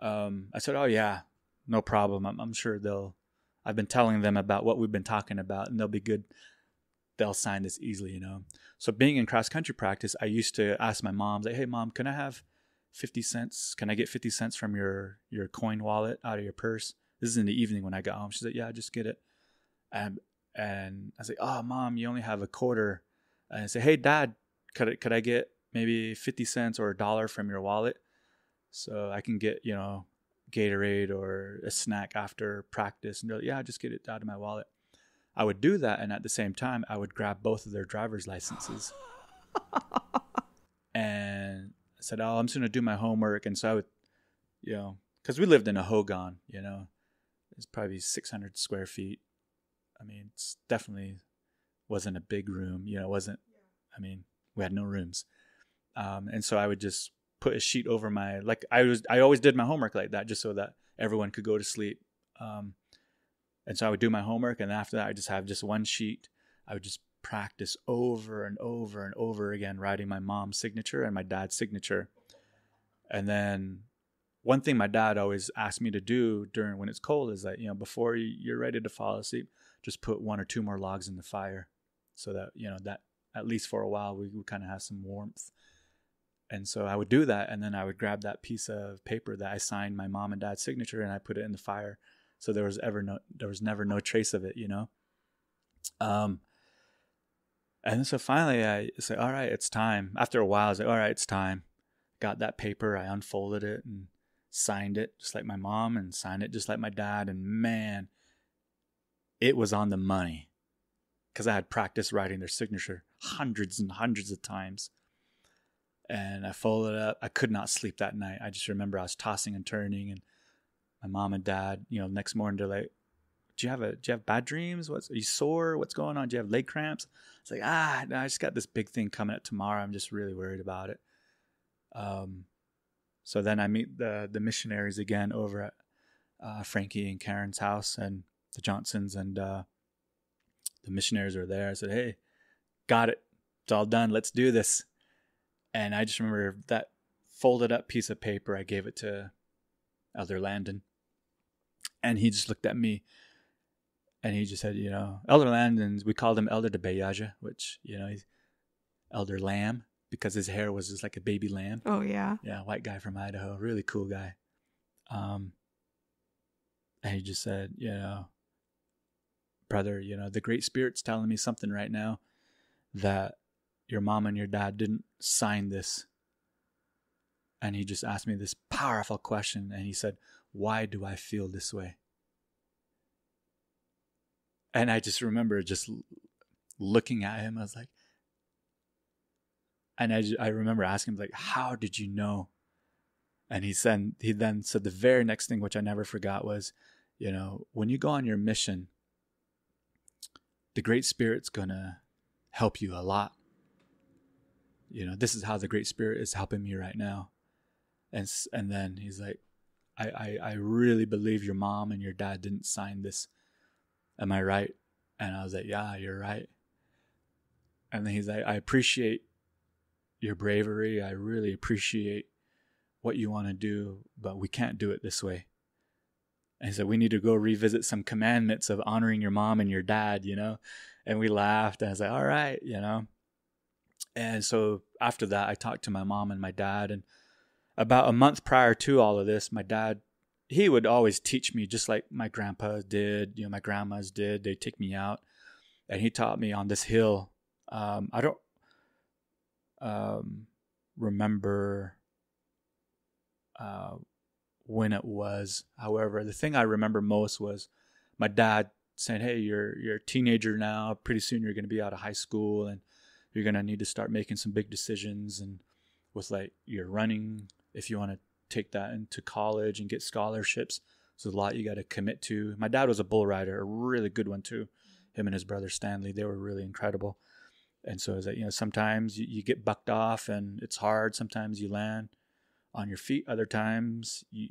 Um, I said, "Oh yeah, no problem. I'm, I'm sure they'll." I've been telling them about what we've been talking about, and they'll be good. They'll sign this easily, you know. So being in cross country practice, I used to ask my mom, like, "Hey, mom, can I have 50 cents? Can I get 50 cents from your your coin wallet out of your purse?" This is in the evening when I got home. She said, "Yeah, just get it." And and I like, "Oh, mom, you only have a quarter." And I said, "Hey, dad, could I, could I get maybe 50 cents or a dollar from your wallet so I can get, you know, Gatorade or a snack after practice?" And they're like, "Yeah, just get it out of my wallet." I would do that, and at the same time, I would grab both of their driver's licenses. and I said, "Oh, I'm just gonna do my homework," and so I would, you know, because we lived in a hogan, you know, it's probably 600 square feet. I mean, it's definitely wasn't a big room, you know, it wasn't. I mean, we had no rooms, um, and so I would just put a sheet over my like I was I always did my homework like that just so that everyone could go to sleep. Um, and so I would do my homework, and after that, I just have just one sheet. I would just practice over and over and over again, writing my mom's signature and my dad's signature. And then one thing my dad always asked me to do during when it's cold is that you know before you're ready to fall asleep, just put one or two more logs in the fire, so that you know that at least for a while we would kind of have some warmth. And so I would do that, and then I would grab that piece of paper that I signed my mom and dad's signature, and I put it in the fire, so there was ever no there was never no trace of it, you know. Um. And so finally, I said, "All right, it's time." After a while, I was like, "All right, it's time." Got that paper, I unfolded it and signed it just like my mom, and signed it just like my dad. And man, it was on the money because I had practiced writing their signature hundreds and hundreds of times. And I folded up. I could not sleep that night. I just remember I was tossing and turning, and my mom and dad, you know, next morning they're like, "Do you have a? Do you have bad dreams? What's are you sore? What's going on? Do you have leg cramps?" It's like, ah, no, I just got this big thing coming up tomorrow. I'm just really worried about it. Um, so then I meet the the missionaries again over at uh, Frankie and Karen's house, and the Johnsons and uh, the missionaries are there. I said, "Hey, got it. It's all done. Let's do this." And I just remember that folded up piece of paper. I gave it to Elder Landon, and he just looked at me, and he just said, "You know, Elder Landon. We called him Elder de Bayaja, which you know, he's Elder Lamb because his hair was just like a baby lamb. Oh yeah, yeah, white guy from Idaho, really cool guy. Um, and he just said, you know, brother, you know, the Great Spirit's telling me something right now that your mom and your dad didn't sign this. And he just asked me this powerful question. And he said, Why do I feel this way? And I just remember just looking at him. I was like, and I, I remember asking him, like, How did you know? And he said, he then said the very next thing, which I never forgot, was, you know, when you go on your mission, the Great Spirit's gonna help you a lot. You know, this is how the Great Spirit is helping me right now. And and then he's like, I, I, I really believe your mom and your dad didn't sign this. Am I right? And I was like, Yeah, you're right. And then he's like, I appreciate your bravery. I really appreciate what you want to do, but we can't do it this way. And he said, We need to go revisit some commandments of honoring your mom and your dad, you know? And we laughed. And I was like, All right, you know? And so after that, I talked to my mom and my dad. And about a month prior to all of this, my dad, he would always teach me just like my grandpa did, you know, my grandmas did. They'd take me out. And he taught me on this hill. Um, I don't, um, remember uh, when it was. However, the thing I remember most was my dad saying, "Hey, you're you're a teenager now. Pretty soon you're going to be out of high school, and you're going to need to start making some big decisions. And with like you're running, if you want to take that into college and get scholarships, there's a lot you got to commit to. My dad was a bull rider, a really good one too. Him and his brother Stanley, they were really incredible. And so is that you know sometimes you, you get bucked off and it's hard. Sometimes you land on your feet. Other times you,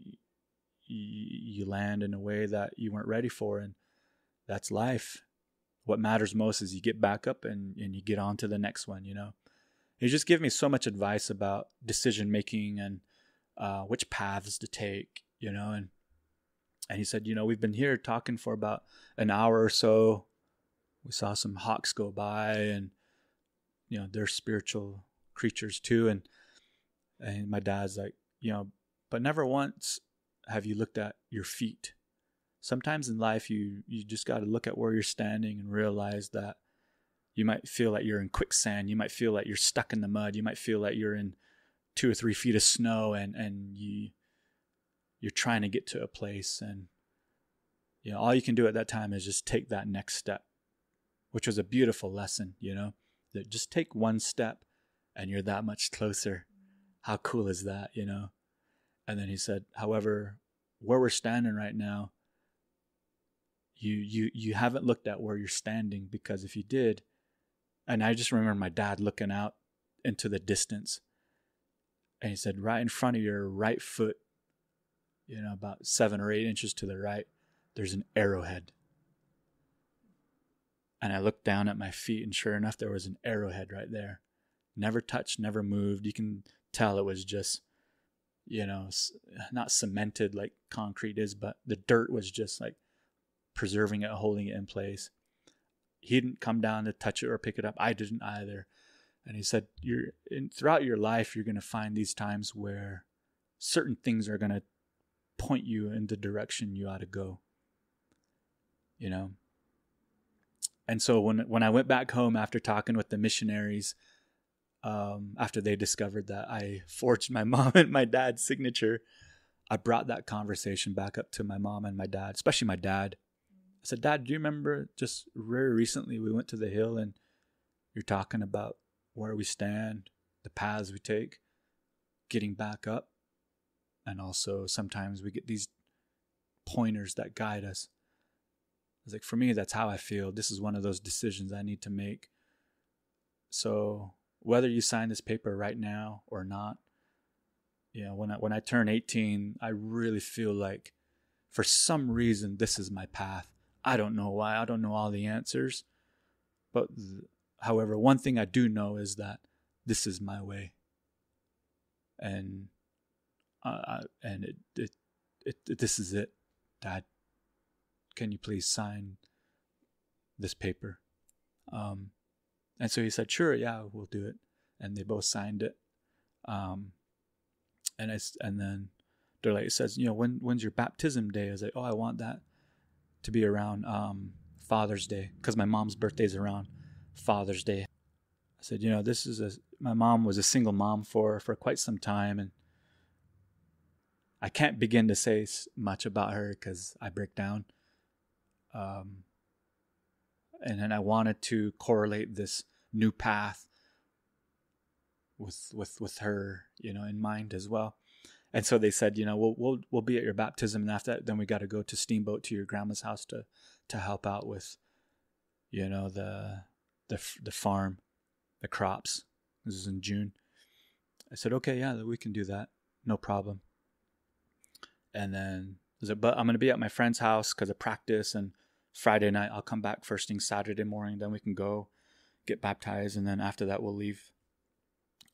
you you land in a way that you weren't ready for, and that's life. What matters most is you get back up and, and you get on to the next one, you know. He just gave me so much advice about decision making and uh, which paths to take, you know, and and he said, you know, we've been here talking for about an hour or so. We saw some hawks go by and you know, they're spiritual creatures too and and my dad's like, you know, but never once have you looked at your feet. Sometimes in life, you you just got to look at where you're standing and realize that you might feel like you're in quicksand. You might feel like you're stuck in the mud. You might feel like you're in two or three feet of snow, and and you you're trying to get to a place, and you know all you can do at that time is just take that next step, which was a beautiful lesson. You know that just take one step, and you're that much closer how cool is that, you know? And then he said, however, where we're standing right now, you you you haven't looked at where you're standing because if you did, and I just remember my dad looking out into the distance, and he said, right in front of your right foot, you know, about seven or eight inches to the right, there's an arrowhead. And I looked down at my feet, and sure enough, there was an arrowhead right there. Never touched, never moved. You can tell it was just you know not cemented like concrete is but the dirt was just like preserving it holding it in place. He didn't come down to touch it or pick it up. I didn't either. And he said you're in, throughout your life you're going to find these times where certain things are going to point you in the direction you ought to go. You know? And so when when i went back home after talking with the missionaries um, after they discovered that I forged my mom and my dad's signature, I brought that conversation back up to my mom and my dad, especially my dad. I said, Dad, do you remember just very recently we went to the hill and you're talking about where we stand, the paths we take, getting back up. And also sometimes we get these pointers that guide us. I was like, for me, that's how I feel. This is one of those decisions I need to make. So whether you sign this paper right now or not, you know, when I when I turn 18, I really feel like for some reason this is my path. I don't know why. I don't know all the answers. But th- however, one thing I do know is that this is my way. And uh, and it, it, it, it this is it. Dad, can you please sign this paper? Um, and so he said, sure, yeah, we'll do it. And they both signed it. Um, and I, and then they're like, it says, you know, when, when's your baptism day? I was like, oh, I want that to be around, um, Father's Day. Cause my mom's birthday is around Father's Day. I said, you know, this is a, my mom was a single mom for, for quite some time. And I can't begin to say much about her because I break down. Um, and then I wanted to correlate this new path with with with her, you know, in mind as well. And so they said, you know, we'll we'll we'll be at your baptism, and after that, then we got to go to Steamboat to your grandma's house to to help out with, you know, the the the farm, the crops. This is in June. I said, okay, yeah, we can do that, no problem. And then I said, but I'm gonna be at my friend's house because of practice, and Friday night I'll come back first thing Saturday morning. Then we can go get baptized, and then after that we'll leave.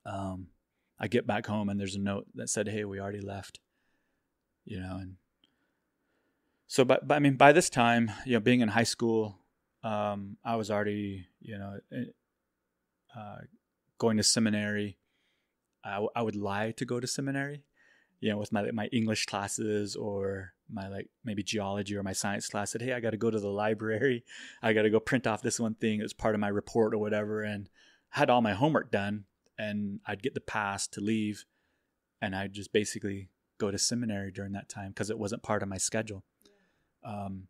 Um, I get back home and there's a note that said, "Hey, we already left," you know, and so, but, but I mean, by this time, you know, being in high school, um, I was already, you know, eh, uh, going to seminary. I, I would lie to go to seminary, you know, with my my English classes or my like maybe geology or my science class said, "Hey, I got to go to the library. I got to go print off this one thing It was part of my report or whatever." And had all my homework done, and I'd get the pass to leave, and I'd just basically go to seminary during that time because it wasn't part of my schedule. Um,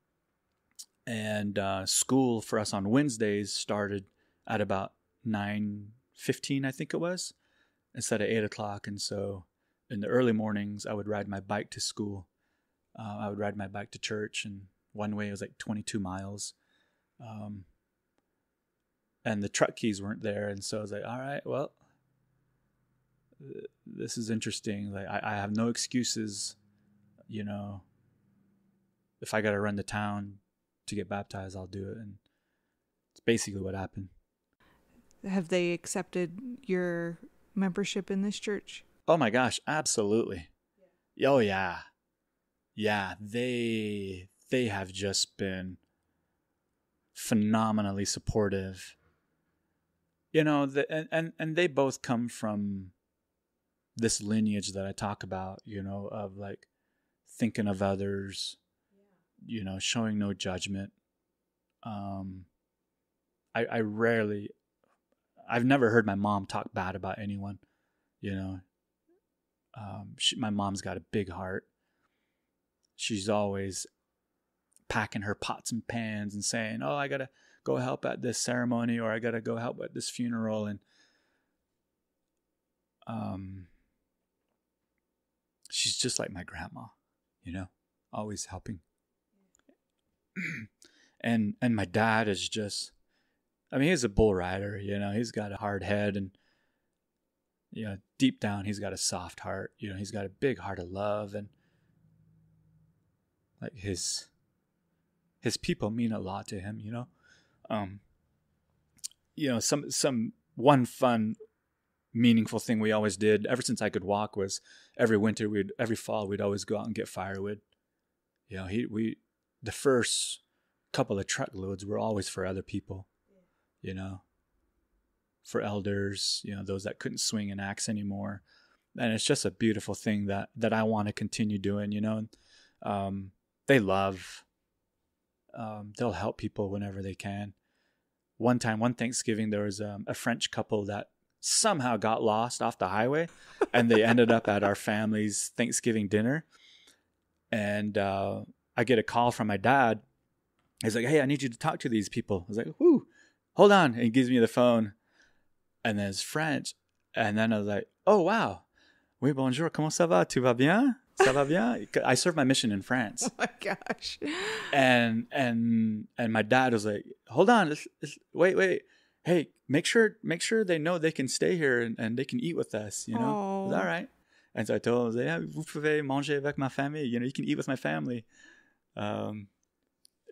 and uh, school for us on Wednesdays started at about nine fifteen, I think it was, instead of eight o'clock. And so, in the early mornings, I would ride my bike to school. Uh, I would ride my bike to church, and one way was like twenty two miles. Um, and the truck keys weren't there, and so I was like, "All right, well, this is interesting. Like, I, I have no excuses, you know. If I got to run to town to get baptized, I'll do it." And it's basically what happened. Have they accepted your membership in this church? Oh my gosh, absolutely. Yeah. Oh yeah. Yeah, they they have just been phenomenally supportive. You know, the, and, and and they both come from this lineage that I talk about, you know, of like thinking of others, you know, showing no judgment. Um I I rarely I've never heard my mom talk bad about anyone. You know, um, she, my mom's got a big heart. She's always packing her pots and pans and saying, "Oh, I gotta go help at this ceremony, or I gotta go help at this funeral," and um, she's just like my grandma, you know, always helping. and and my dad is just I mean, he's a bull rider, you know, he's got a hard head and, you know, deep down, he's got a soft heart. You know, he's got a big heart of love and, like, his, his people mean a lot to him, you know? Um, you know, some, some, one fun, meaningful thing we always did ever since I could walk was every winter we'd, every fall, we'd always go out and get firewood. You know, he, we, the first couple of truckloads were always for other people you know, for elders, you know, those that couldn't swing an axe anymore. And it's just a beautiful thing that that I want to continue doing, you know. Um, they love. Um, they'll help people whenever they can. One time, one Thanksgiving, there was um, a French couple that somehow got lost off the highway, and they ended up at our family's Thanksgiving dinner. And uh, I get a call from my dad. He's like, "Hey, I need you to talk to these people." I was like, "Whoo!" hold on. And he gives me the phone. And then it's French. And then I was like, oh, wow. Oui, bonjour. Comment ça va? Tu vas bien? Ça va bien? I served my mission in France. Oh my gosh. And and and my dad was like, hold on. Let's, let's, wait, wait. Hey, make sure make sure they know they can stay here and, and they can eat with us, you know? Was, all right. And so I told them, yeah, vous pouvez manger avec ma famille. You know, you can eat with my family. Um,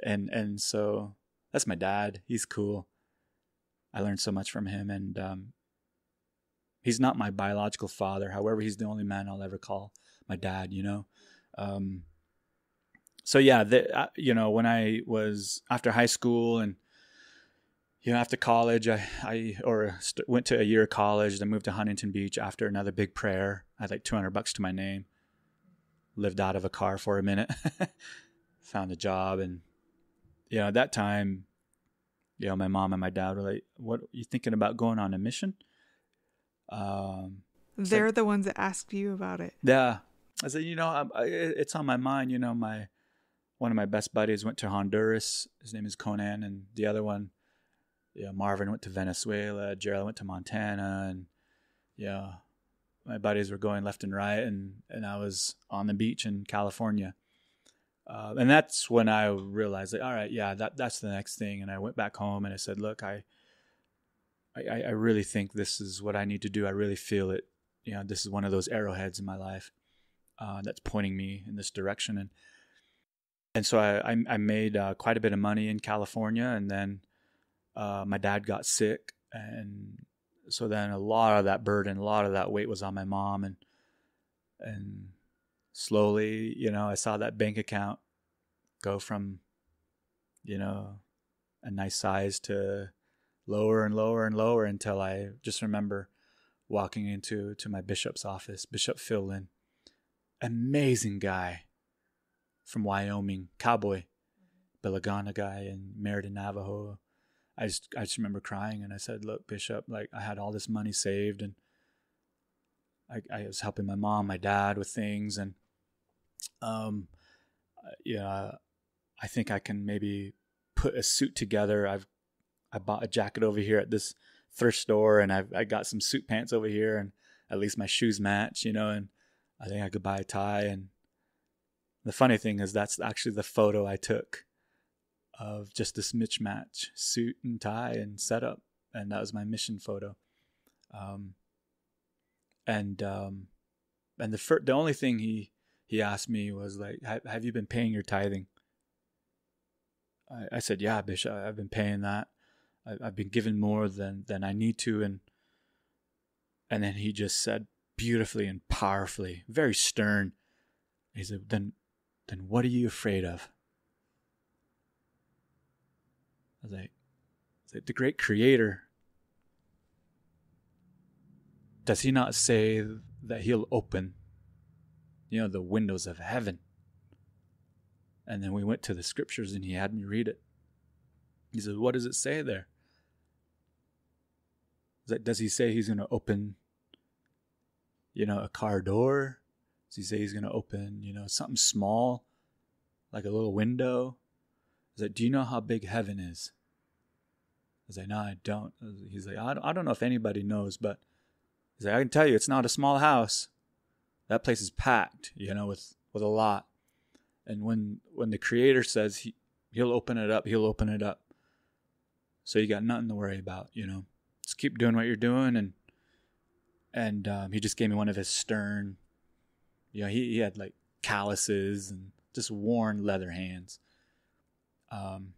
and and so that's my dad. He's cool. I learned so much from him, and um, he's not my biological father. However, he's the only man I'll ever call my dad. You know. Um, so yeah, the, uh, you know, when I was after high school and you know after college, I I or st- went to a year of college, then moved to Huntington Beach after another big prayer. I had like 200 bucks to my name. Lived out of a car for a minute. Found a job and you know at that time you know, my mom and my dad were like, "What are you thinking about going on a mission?" Um, They're the ones that asked you about it. Yeah, I said, you know, I, I, it's on my mind. You know, my one of my best buddies went to Honduras. His name is Conan, and the other one, yeah, Marvin went to Venezuela. Gerald went to Montana, and yeah, my buddies were going left and right, and and I was on the beach in California. Uh, and that's when I realized, like, all right, yeah, that that's the next thing. And I went back home and I said, look, I, I, I really think this is what I need to do. I really feel it. You know, this is one of those arrowheads in my life uh, that's pointing me in this direction. And and so I I, I made uh, quite a bit of money in California, and then uh, my dad got sick, and so then a lot of that burden, a lot of that weight was on my mom, and and slowly, you know, I saw that bank account go from, you know, a nice size to lower and lower and lower until I just remember walking into to my bishop's office, Bishop Phil Lynn, amazing guy from Wyoming, cowboy, Belagana guy and married in Navajo. I just I just remember crying and I said, "Look, Bishop, like I had all this money saved and I, I was helping my mom, my dad with things, and um, yeah, I think I can maybe put a suit together. I've I bought a jacket over here at this thrift store, and I've I got some suit pants over here, and at least my shoes match, you know, and I think I could buy a tie. And the funny thing is, that's actually the photo I took of just this mismatch suit and tie and setup, and that was my mission photo. Um, and um, and the fir- the only thing he he asked me was like, "Have you been paying your tithing?" I, I said, "Yeah, Bishop, I've been paying that. I, I've been given more than than I need to." And and then he just said beautifully and powerfully, very stern. He said, "Then, then what are you afraid of?" I was like, was like "The great Creator does he not say that he'll open, you know, the windows of heaven? And then we went to the scriptures and he had me read it. He said, What does it say there? Like, Does he say he's going to open, you know, a car door? Does he say he's going to open, you know, something small, like a little window? Is that, do you know how big heaven is? I was like, no, I don't. He's like, I don't, I don't know if anybody knows, but He's like, I can tell you, it's not a small house. That place is packed, you know, with with a lot. And when when the Creator says he he'll open it up, he'll open it up. So you got nothing to worry about, you know. Just keep doing what you're doing, and and um, he just gave me one of his stern, you know, he he had like calluses and just worn leather hands. Um,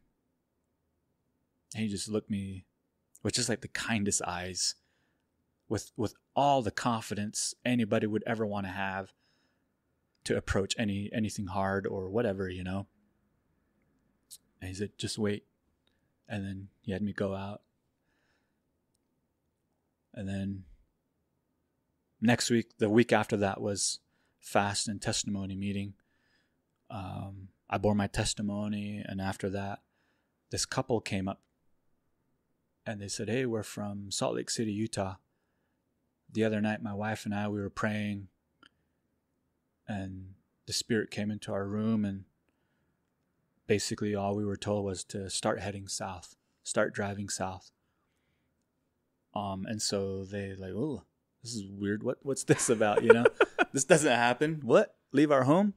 and he just looked me with just like the kindest eyes with with all the confidence anybody would ever want to have to approach any anything hard or whatever, you know. And he said, just wait. And then he had me go out. And then next week, the week after that was fast and testimony meeting. Um, I bore my testimony, and after that, this couple came up and they said, Hey, we're from Salt Lake City, Utah the other night, my wife and I, we were praying, and the Spirit came into our room, and basically all we were told was to start heading south, start driving south. Um, and so they like, oh, this is weird. What what's this about? You know, this doesn't happen. What? Leave our home?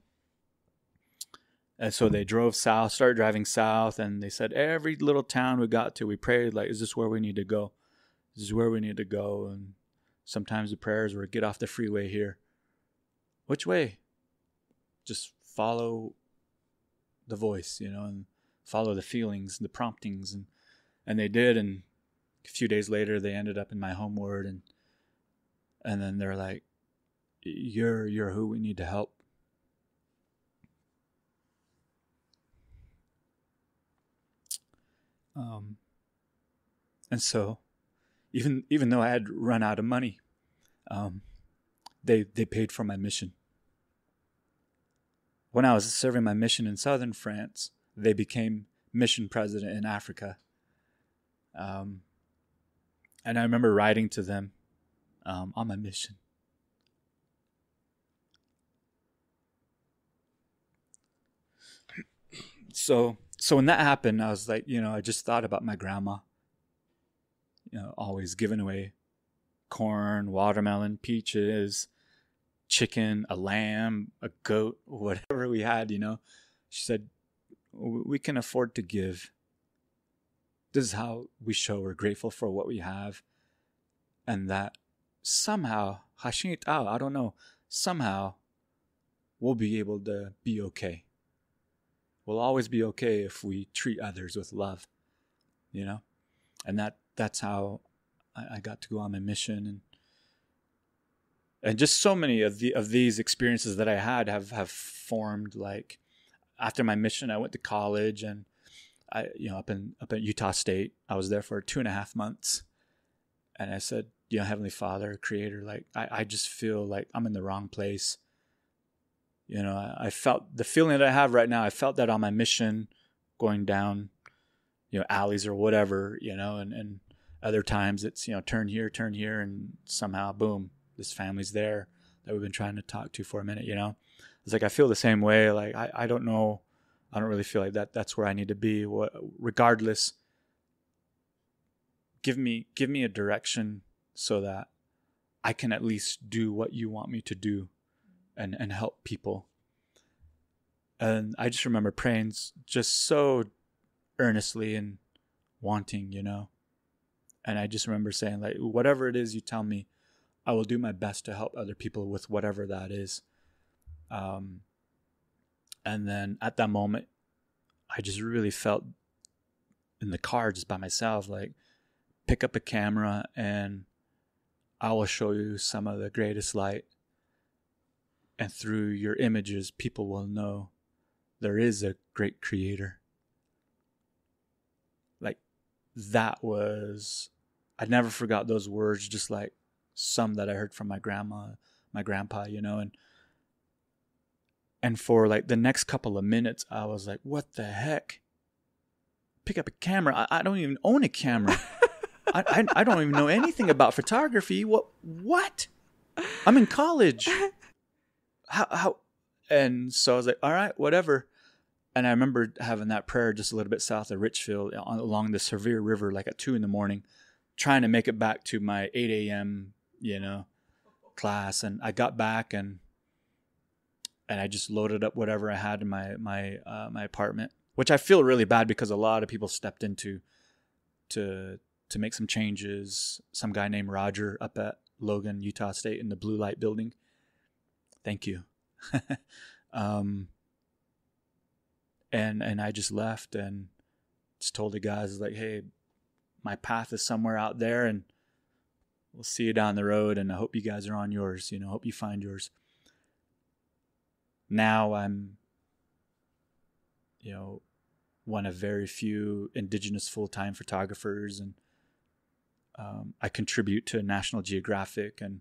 And so they drove south, started driving south, and they said every little town we got to, we prayed like, is this where we need to go? This is where we need to go. And Sometimes the prayers were get off the freeway here. Which way? Just follow the voice, you know, and follow the feelings, and the promptings, and and they did. And a few days later, they ended up in my home ward, and and then they're like, "You're you're who we need to help." Um, and so even even though I had run out of money, um, they they paid for my mission. When I was serving my mission in southern France, they became mission president in Africa. Um, and I remember writing to them um, on my mission. So so when that happened, I was like, you know, I just thought about my grandma you know, always giving away corn, watermelon, peaches, chicken, a lamb, a goat, whatever we had, you know. She said, We can afford to give. This is how we show we're grateful for what we have. And that somehow, Hashit ah, I don't know, somehow we'll be able to be okay. We'll always be okay if we treat others with love, you know? And that that's how I, I got to go on my mission and and just so many of the of these experiences that I had have have formed like after my mission I went to college and I you know up in up at Utah State I was there for two and a half months and I said you know Heavenly Father Creator like I, I just feel like I'm in the wrong place you know I, I felt the feeling that I have right now I felt that on my mission going down you know alleys or whatever you know and and other times it's, you know, turn here, turn here, and somehow, boom, this family's there that we've been trying to talk to for a minute, you know? It's like I feel the same way. Like I, I don't know I don't really feel like that that's where I need to be. What regardless give me give me a direction so that I can at least do what you want me to do and and help people. And I just remember praying just so earnestly and wanting, you know. And I just remember saying like whatever it is you tell me, I will do my best to help other people with whatever that is. Um and then at that moment I just really felt in the car just by myself like pick up a camera and I will show you some of the greatest light and through your images people will know there is a great creator. Like that was i never forgot those words just like some that i heard from my grandma my grandpa you know and and for like the next couple of minutes i was like what the heck? Pick up a camera. I, I don't even own a camera. I, I, I don't even know anything about photography. What what? I'm in college how how and so i was like all right whatever and i remember having that prayer just a little bit south of richfield along the sevier river like at two in the morning trying to make it back to my 8 a.m you know class and i got back and and I just loaded up whatever I had in my my uh, my apartment, which I feel really bad because a lot of people stepped into to to make some changes. Some guy named Roger up at Logan, Utah State, in the blue light building. Thank you. um, and and I just left and just told the guys like, hey, my path is somewhere out there, and we'll see you down the road. And I hope you guys are on yours. You know, hope you find yours now I'm, you know, one of very few indigenous full time photographers, and um, I contribute to National Geographic, and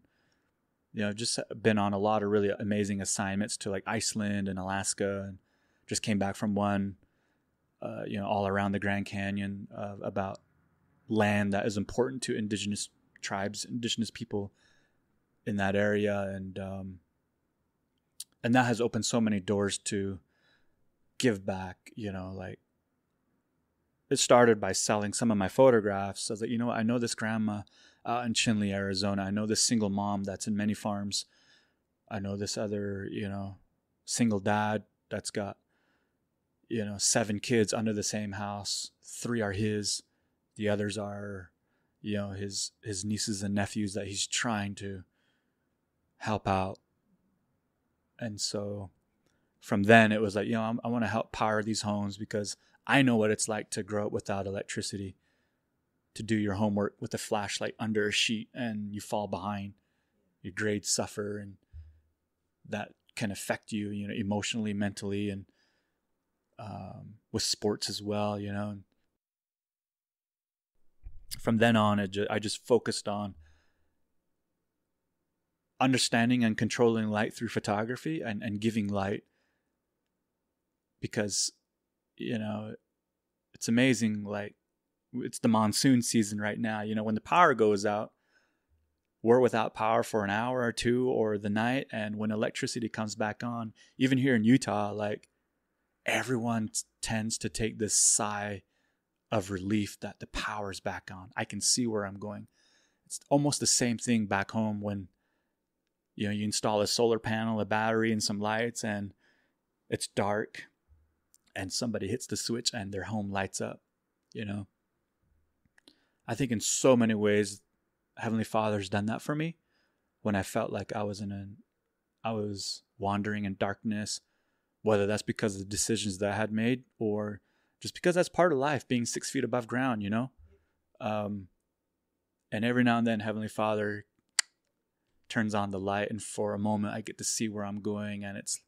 you know, just been on a lot of really amazing assignments to like Iceland and Alaska, and just came back from one, uh, you know, all around the Grand Canyon uh, about land that is important to indigenous tribes, indigenous people in that area, and um, and that has opened so many doors to give back you know like it started by selling some of my photographs. I was like, you know? I know this grandma out in Chinle, Arizona. I know this single mom that's in Many Farms. I know this other, you know, single dad that's got, you know, seven kids under the same house. Three are his. The others are, you know, his his nieces and nephews that he's trying to help out and so from then it was like you know I'm, i want to help power these homes because i know what it's like to grow up without electricity to do your homework with a flashlight under a sheet and you fall behind your grades suffer and that can affect you you know emotionally mentally and um, with sports as well you know from then on I just focused on understanding and controlling light through photography and, and giving light because you know it's amazing like it's the monsoon season right now. You know when the power goes out we're without power for an hour or two or the night. And when electricity comes back on even here in utah like everyone t- tends to take this sigh of relief that the power's back on. I can see where i'm going. It's almost the same thing back home when you know you install a solar panel a battery and some lights and it's dark and somebody hits the switch and their home lights up you know i think in so many ways heavenly father's done that for me when i felt like i was in a i was wandering in darkness whether that's because of the decisions that i had made or just because that's part of life being six feet above ground you know? Um, and every now and then heavenly father turns on the light and for a moment I get to see where I'm going and it's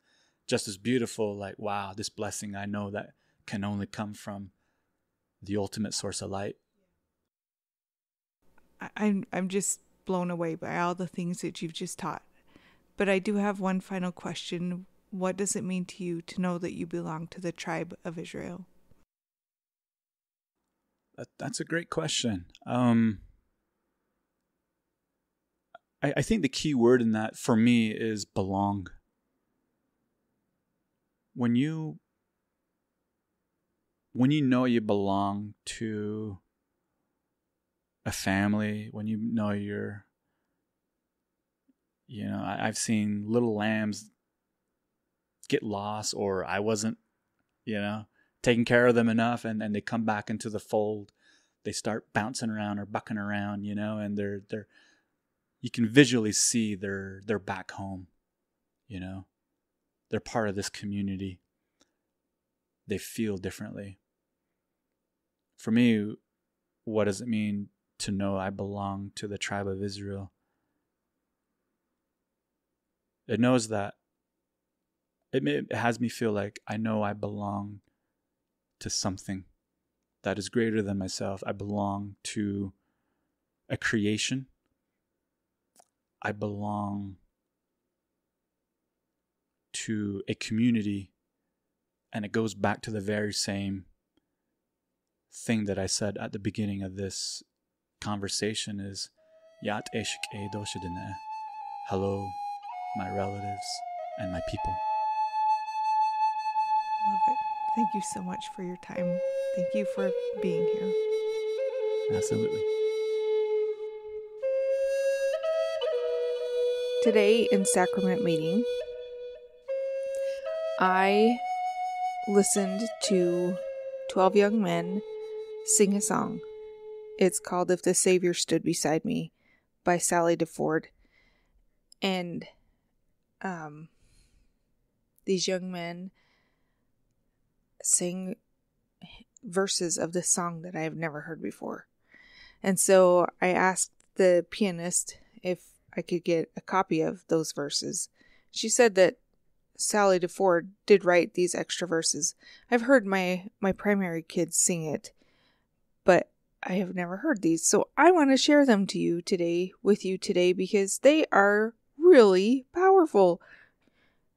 just as beautiful like wow this blessing I know that can only come from the ultimate source of light I'm I'm just blown away by all the things that you've just taught. But I do have one final question. What does it mean to you to know that you belong to the tribe of Israel? That, that's a great question. Um I, I think the key word in that for me is belong. When you when you know you belong to a family, when you know you're you know, I, I've seen little lambs get lost or I wasn't, you know, taking care of them enough and, and they come back into the fold. They start bouncing around or bucking around, you know, and they're they're you can visually see they're they're back home, you know. They're part of this community. They feel differently. For me, what does it mean to know I belong to the tribe of Israel? It knows that it, may, it has me feel like I know I belong to something that is greater than myself. I belong to a creation. I belong to a community. And it goes back to the very same thing that I said at the beginning of this conversation is Yat Eshik E Hello, my relatives and my people. Love it. Thank you so much for your time. Thank you for being here. Absolutely. Today in sacrament meeting, I listened to 12 young men sing a song. It's called If the Savior Stood Beside Me by Sally DeFord. And um, these young men sing verses of this song that I have never heard before. And so I asked the pianist if I could get a copy of those verses. She said that Sally DeFord did write these extra verses. I've heard my my primary kids sing it, but I have never heard these. So I want to share them to you today with you today because they are really powerful.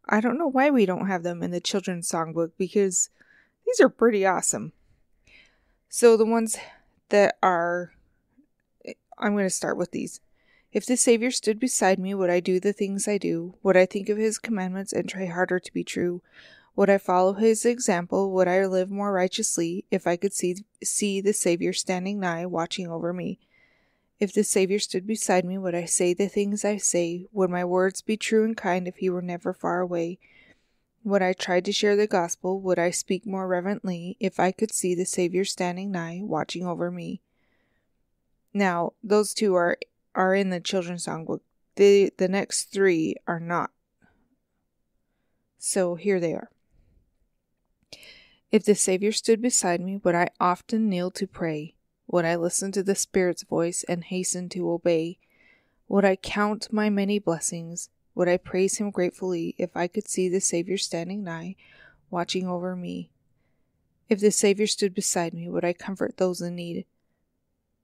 I don't know why we don't have them in the children's songbook because these are pretty awesome. So the ones that are eh, I'm going to start with these. If the Savior stood beside me, would I do the things I do? Would I think of his commandments and try harder to be true? Would I follow his example? Would I live more righteously if I could see see the Savior standing nigh, watching over me? If the Savior stood beside me, would I say the things I say? Would my words be true and kind if he were never far away? Would I try to share the gospel? Would I speak more reverently if I could see the Savior standing nigh, watching over me? Now, those two are are in the children's songbook. The the next three are not. So here they are. If the Savior stood beside me, would I often kneel to pray? Would I listen to the Spirit's voice and hasten to obey? Would I count my many blessings? Would I praise Him gratefully if I could see the Savior standing nigh, watching over me? If the Savior stood beside me, would I comfort those in need?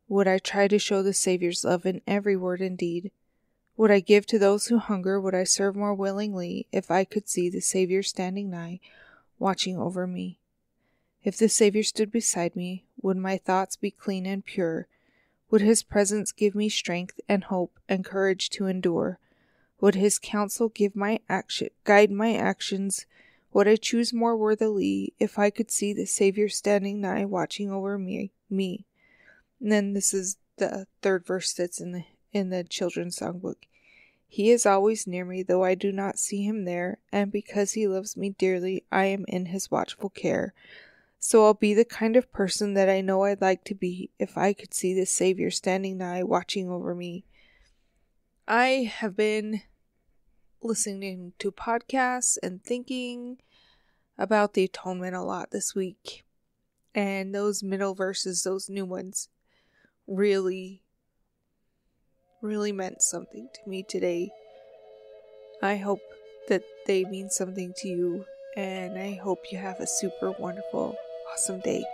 Would I try to show the Savior's love in every word and deed? Would I give to those who hunger? Would I serve more willingly if I could see the Savior standing nigh, watching over me? If the Savior stood beside me, would my thoughts be clean and pure? Would his presence give me strength and hope and courage to endure? Would his counsel give my action guide my actions? Would I choose more worthily if I could see the Savior standing nigh watching over me me? And then this is the third verse that's in the in the children's songbook. He is always near me, though I do not see him there, and because he loves me dearly, I am in his watchful care. So I'll be the kind of person that I know I'd like to be if I could see the Savior standing nigh watching over me. I have been listening to podcasts and thinking about the atonement a lot this week. And those middle verses, those new ones, really, really meant something to me today. I hope that they mean something to you, and I hope you have a super wonderful awesome day.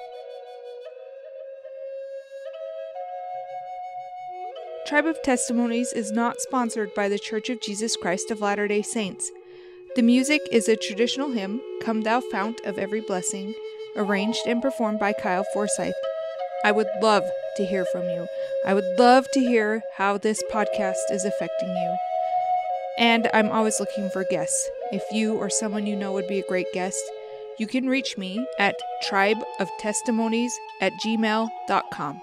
Tribe of Testimonies is not sponsored by the Church of Jesus Christ of Latter day Saints. The music is a traditional hymn, Come Thou Fount of Every Blessing, arranged and performed by Kyle Forsyth. I would love to hear from you. I would love to hear how this podcast is affecting you. And I'm always looking for guests. If you or someone you know would be a great guest, you can reach me at tribeoftestimonies at gmail.com.